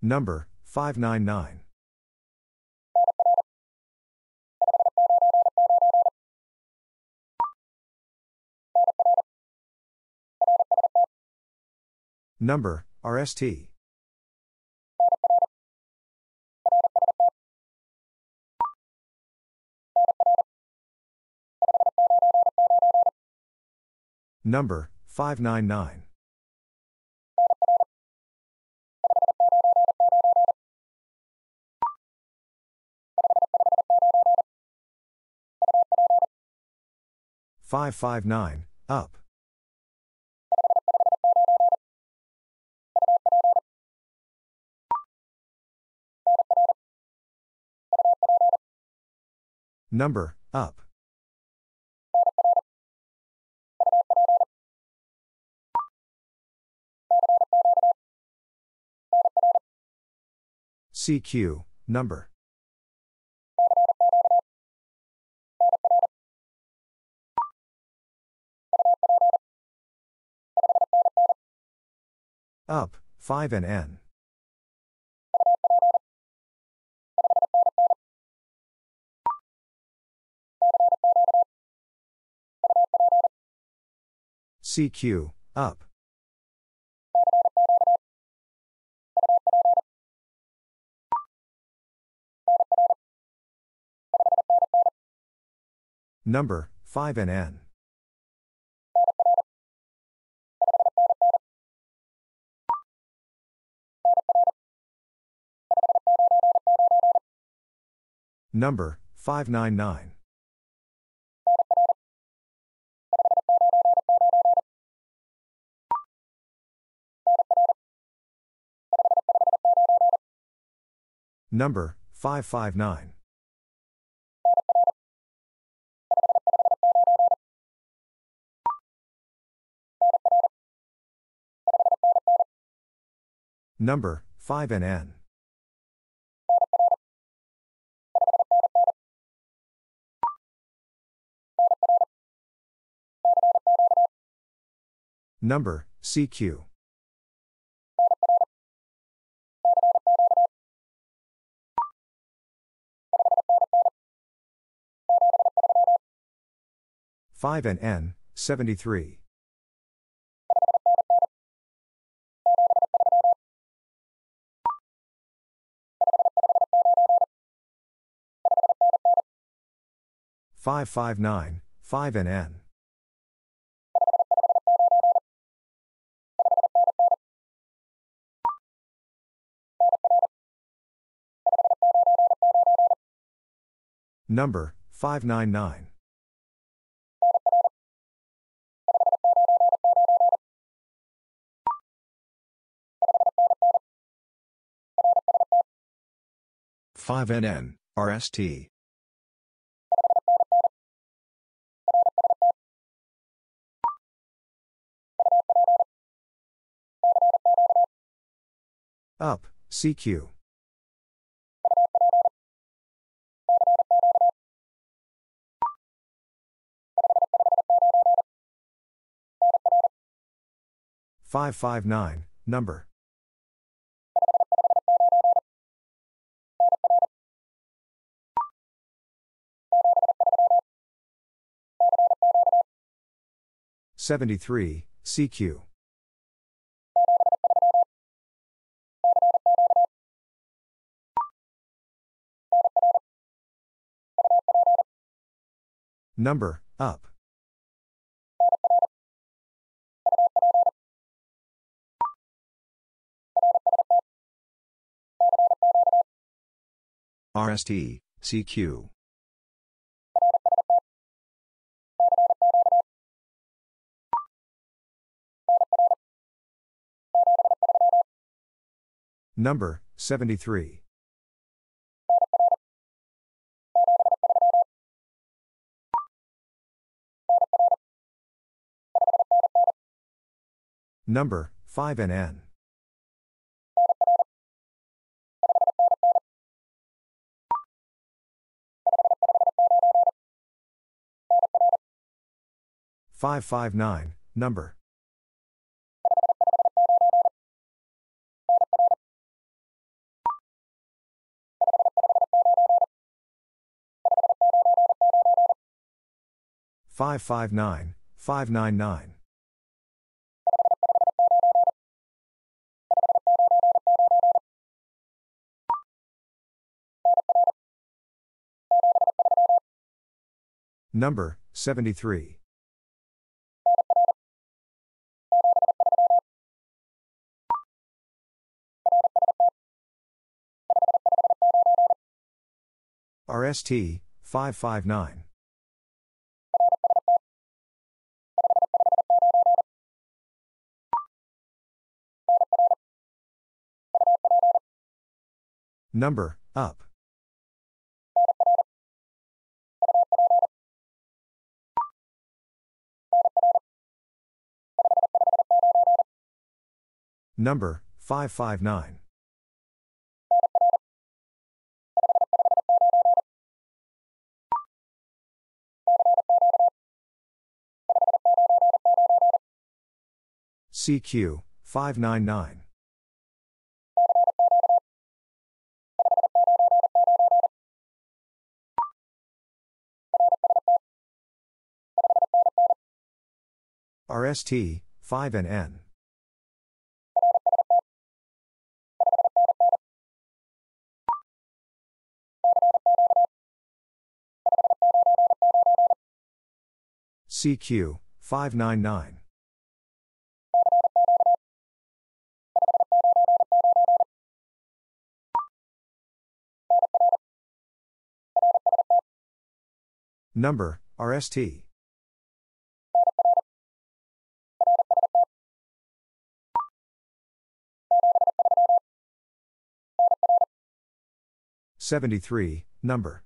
Number, 599. Number, RST. Number, 599. Five five nine up. Number up. CQ, number. Up, 5NN. CQ, up. Number, 5NN. Number, 599. Number, 559. Number, 5NN. Number, CQ. 5NN, 73. Five five nine five NN Number five nine nine 5NN, RST. Up, CQ. Five five nine number. Seventy-three, CQ. Number, up. RST, CQ. Number, 73. Number, 5NN. Five five nine, number. 559 599. Number 73. RST 559. Number, up. Number, 559. CQ, 599. RST, 5NN. CQ, 599. Number, RST. Seventy-three, number.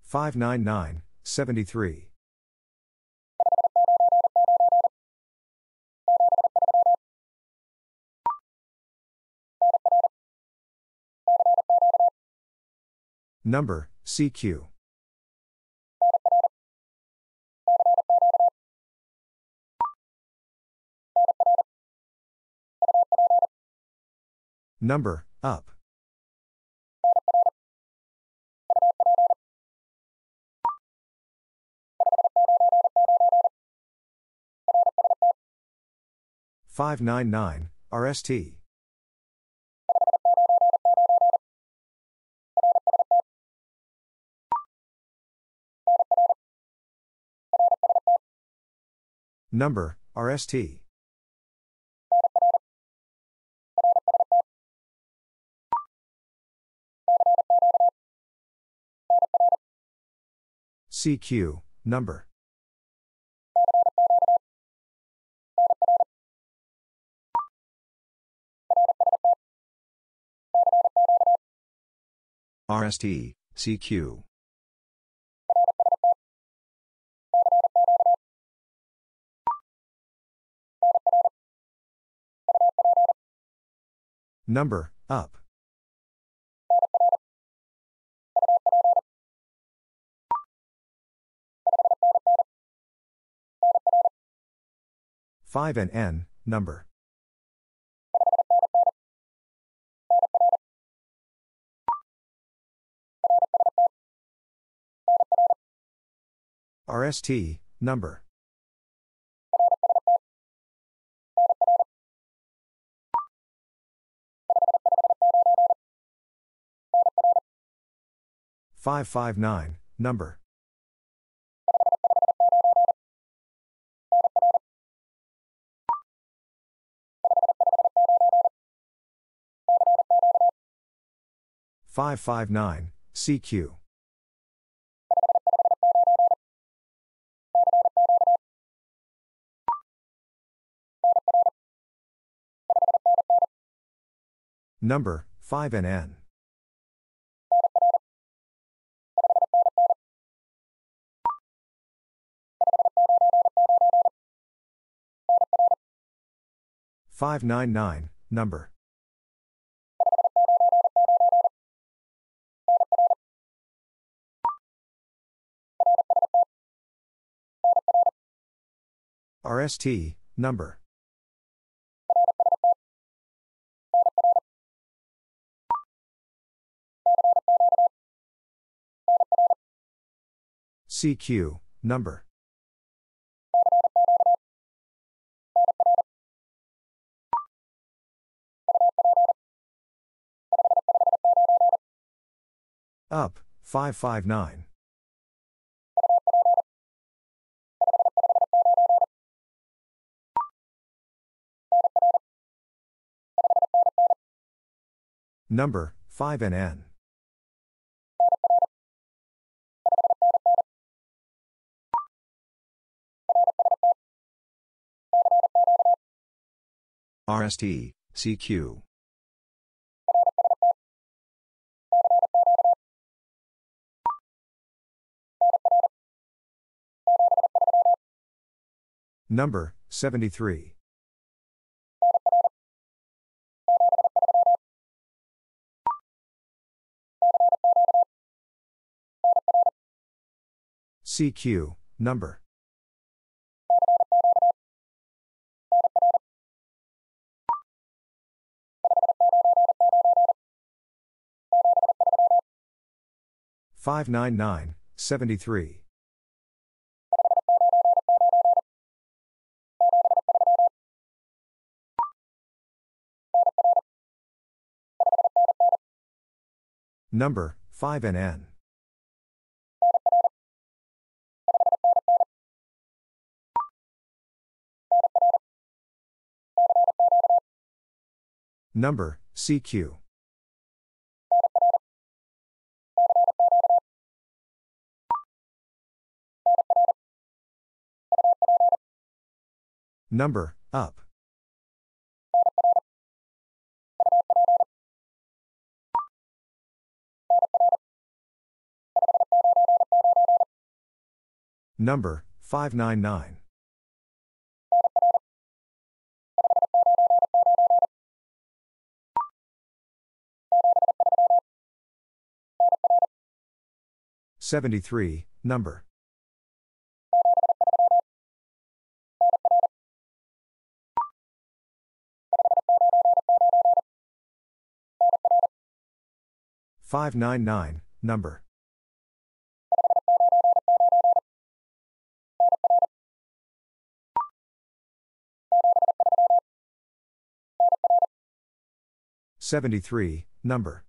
Five nine nine, seventy-three. Number, CQ. Number, up. Five nine nine, RST. Number, RST. CQ, number. RST, CQ. Number, up. Five NN, number. RST, number. Five five nine, number. Five five nine, CQ. Number, 5NN. Five nine nine, number. RST, number. CQ, number. Up, 559. Number, 5NN. RST, CQ. Number, 73. CQ, number. Five nine nine seventy three. Number 5NN. Number, CQ. Number, up. Number, 599. Seventy-three, number. Five nine nine, number. Seventy-three, number.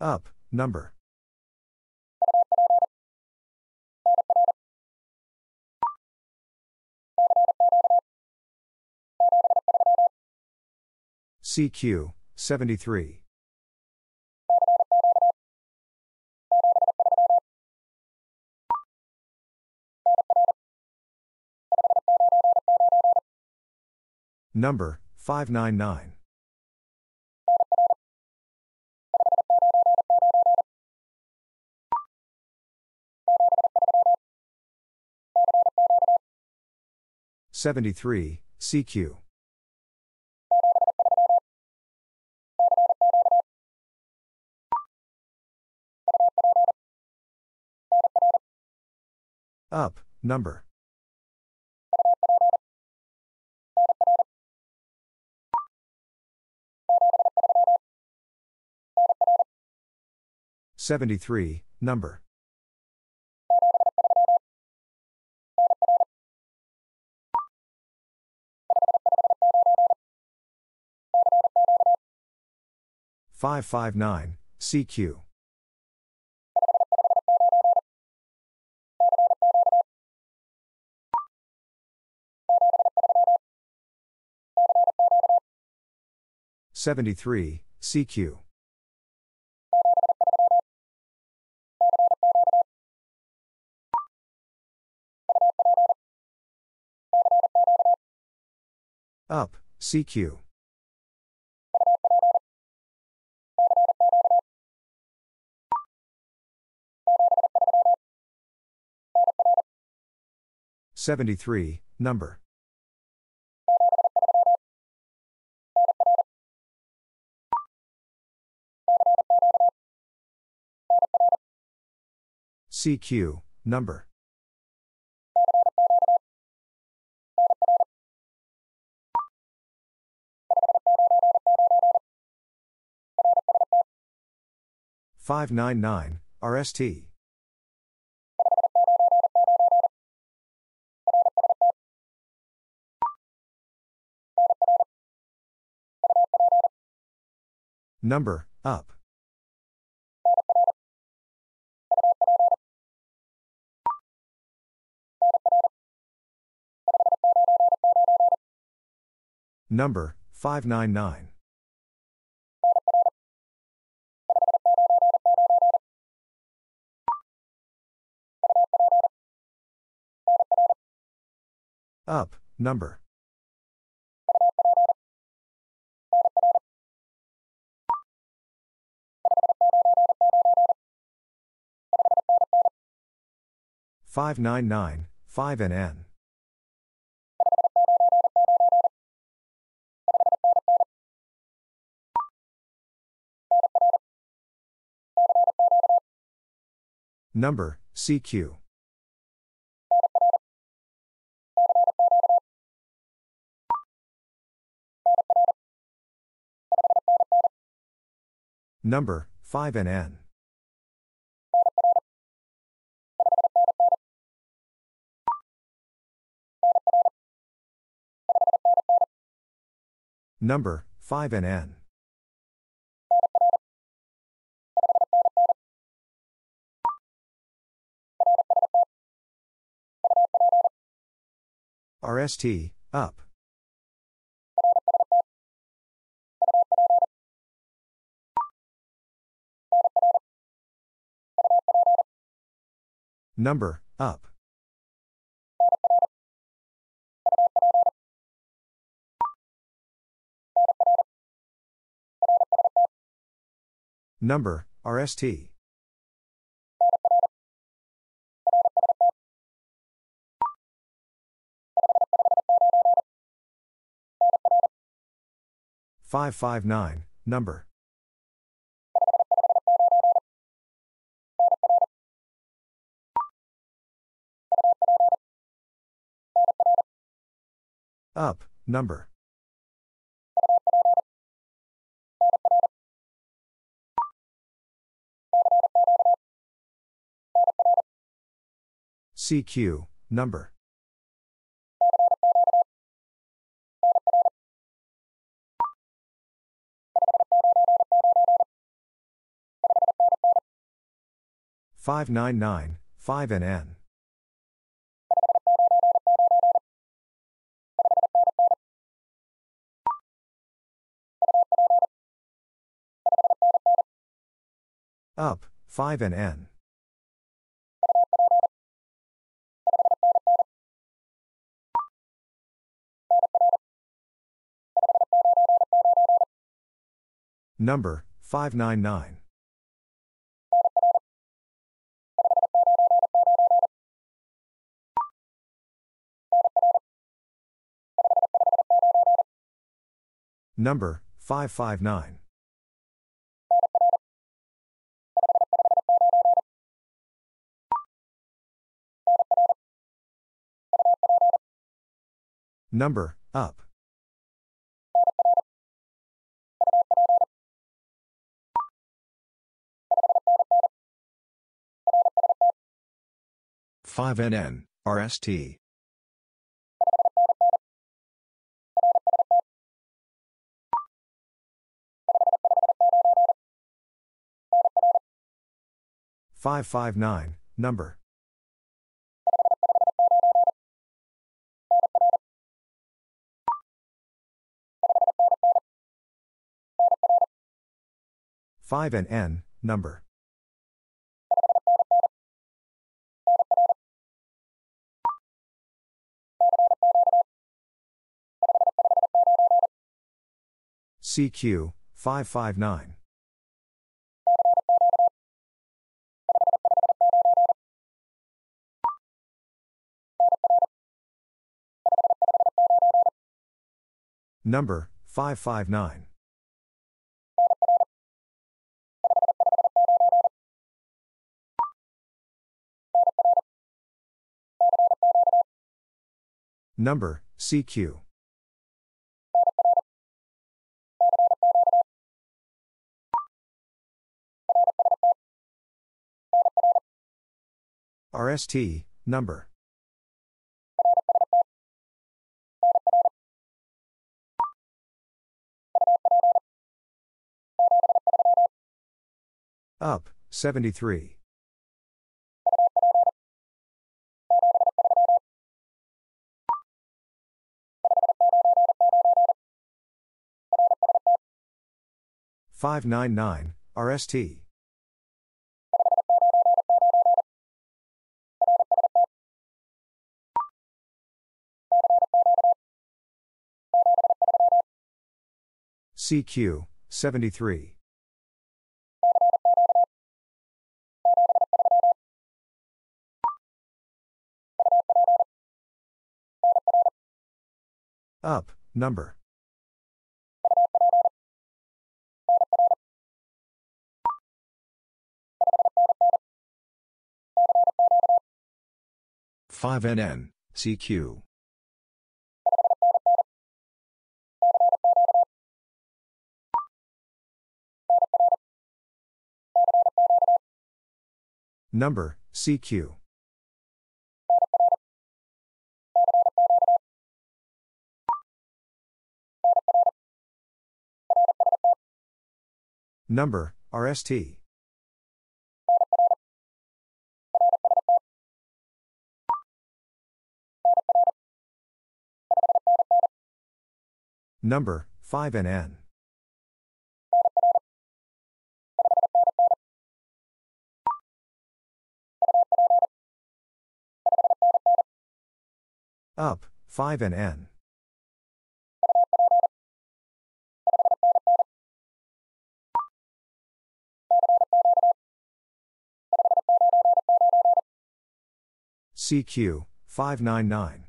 Up, number. CQ, 73. Number, 599. Seventy-three, CQ. Up, number. Seventy-three, number. Five five nine, CQ. Seventy-three, CQ. Up, CQ. Seventy-three, number. CQ, number. Five nine nine, RST. Number, up. Number, 599. Up, number. Five nine nine, five NN. Number, CQ. Number, 5NN. Number, 5NN. RST, up. Number, up. Number, RST. Five five nine, number. Up, number. CQ, number. Five nine nine, five NN. Up, 5NN. Number, 599. Number, 559. Number, up. Five NN, RST. Five five nine, number. Five NN, number. CQ, 559. Number, 559. Number, CQ. RST, number. Up, 73. Five nine nine RST CQ 73 Up, number. Five NN, CQ. Number, CQ. Number, RST. Number, 5NN. Up, 5NN. CQ 599.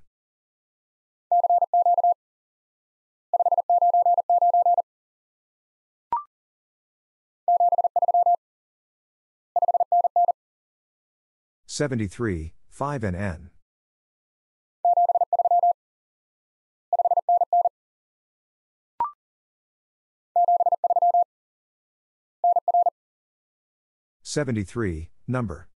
Seventy-three, five NN. Seventy-three, number.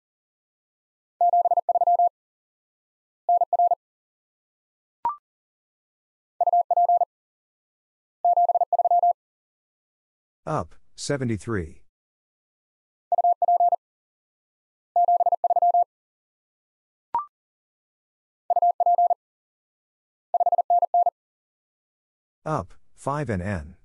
Up, 73. Up, 5NN.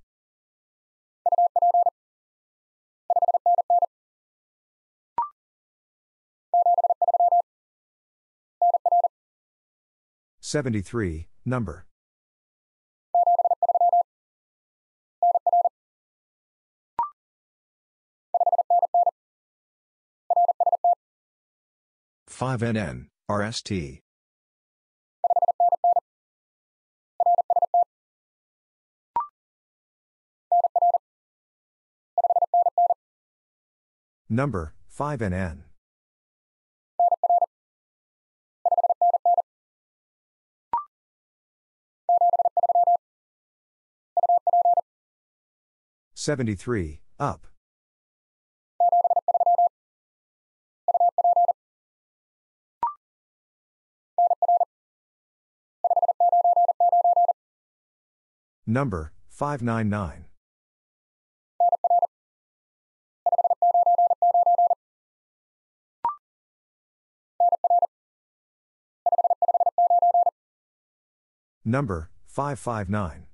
Seventy-three, number. Five NN, RST. Number, 5 NN. Seventy-three, up. Number, 599. Number, 559.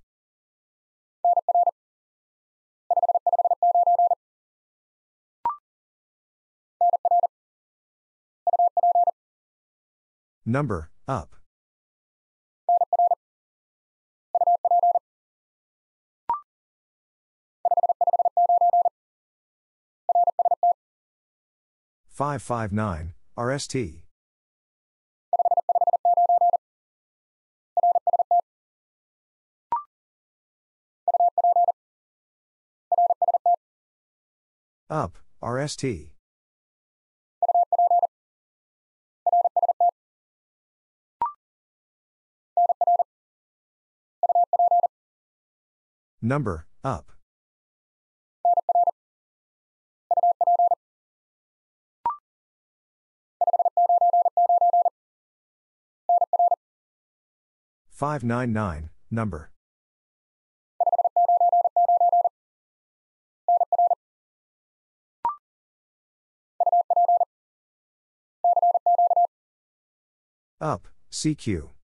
Number, up. Five five nine RST. Up, RST. Number, up. Five nine nine, number. Up, CQ.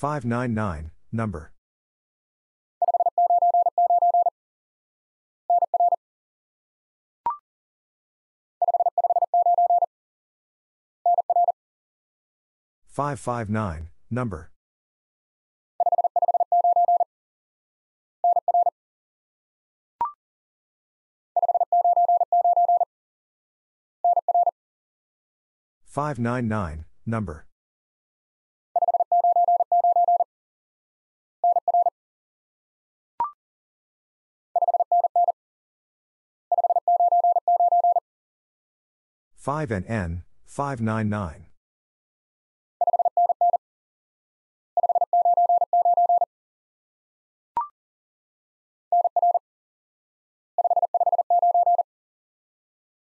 Five nine nine, number. Five five nine, number. Five nine nine, number. Five NN, five nine nine.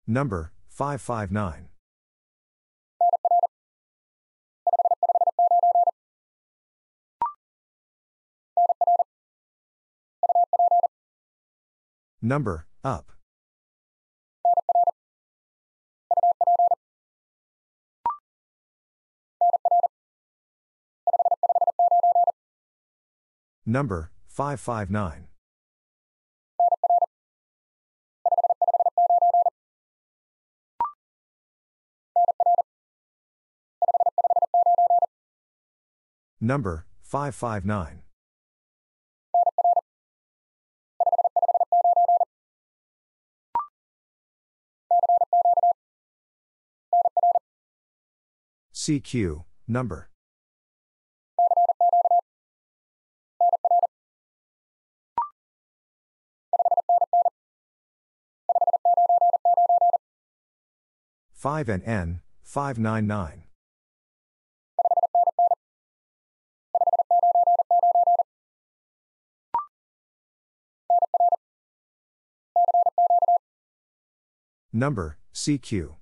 Number 559. Number, up. Number, 559. Number, 559. CQ, number. Five NN, five nine nine. Number, CQ.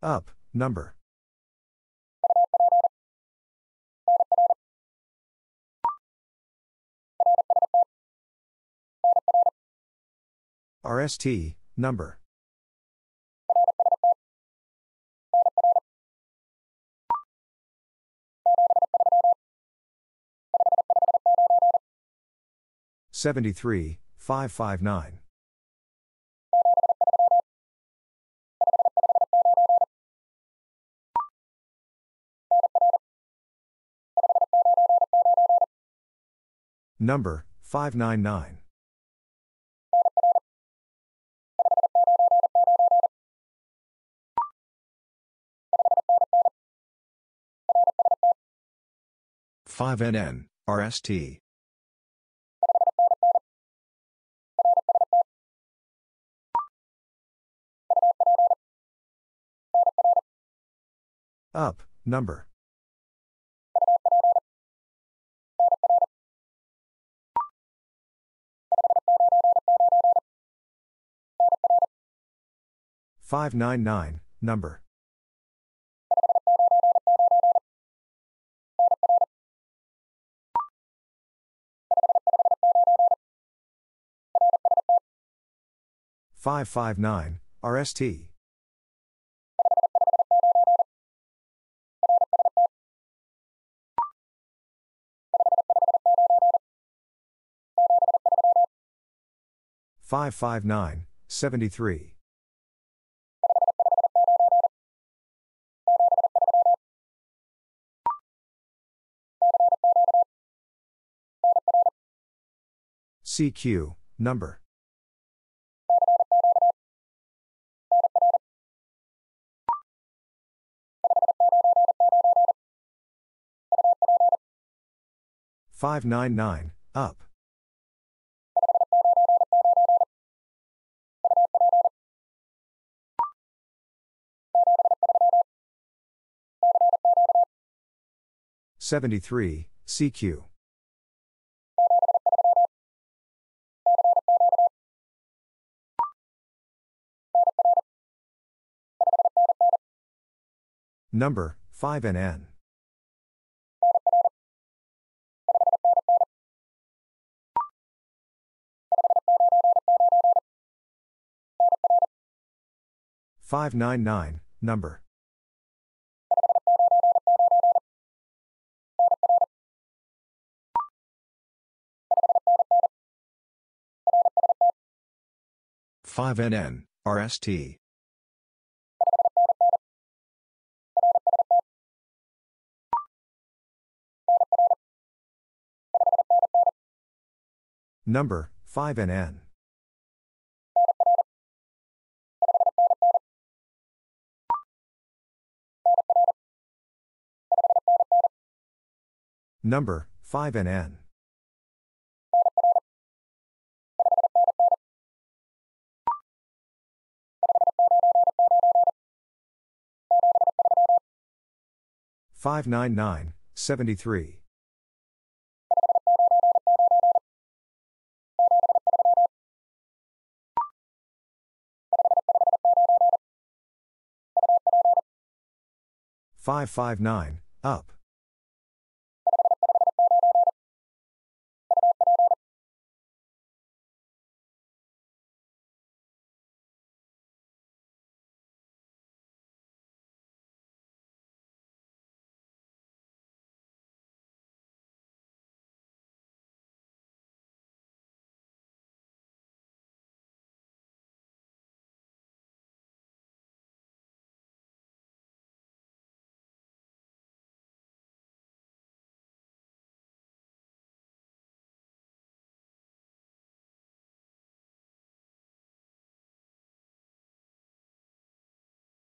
Up, number. RST, number. Seventy three five five nine Number five nine nine 5NN, RST. Up, number. Five nine nine number Five five nine, RST. Five five nine, seventy-three. CQ, number. 599, up. Seventy three CQ Number five NN 599, number. Five NN, RST. Number, 5NN. Number 5NN. Five nine nine seventy three. Five five nine up.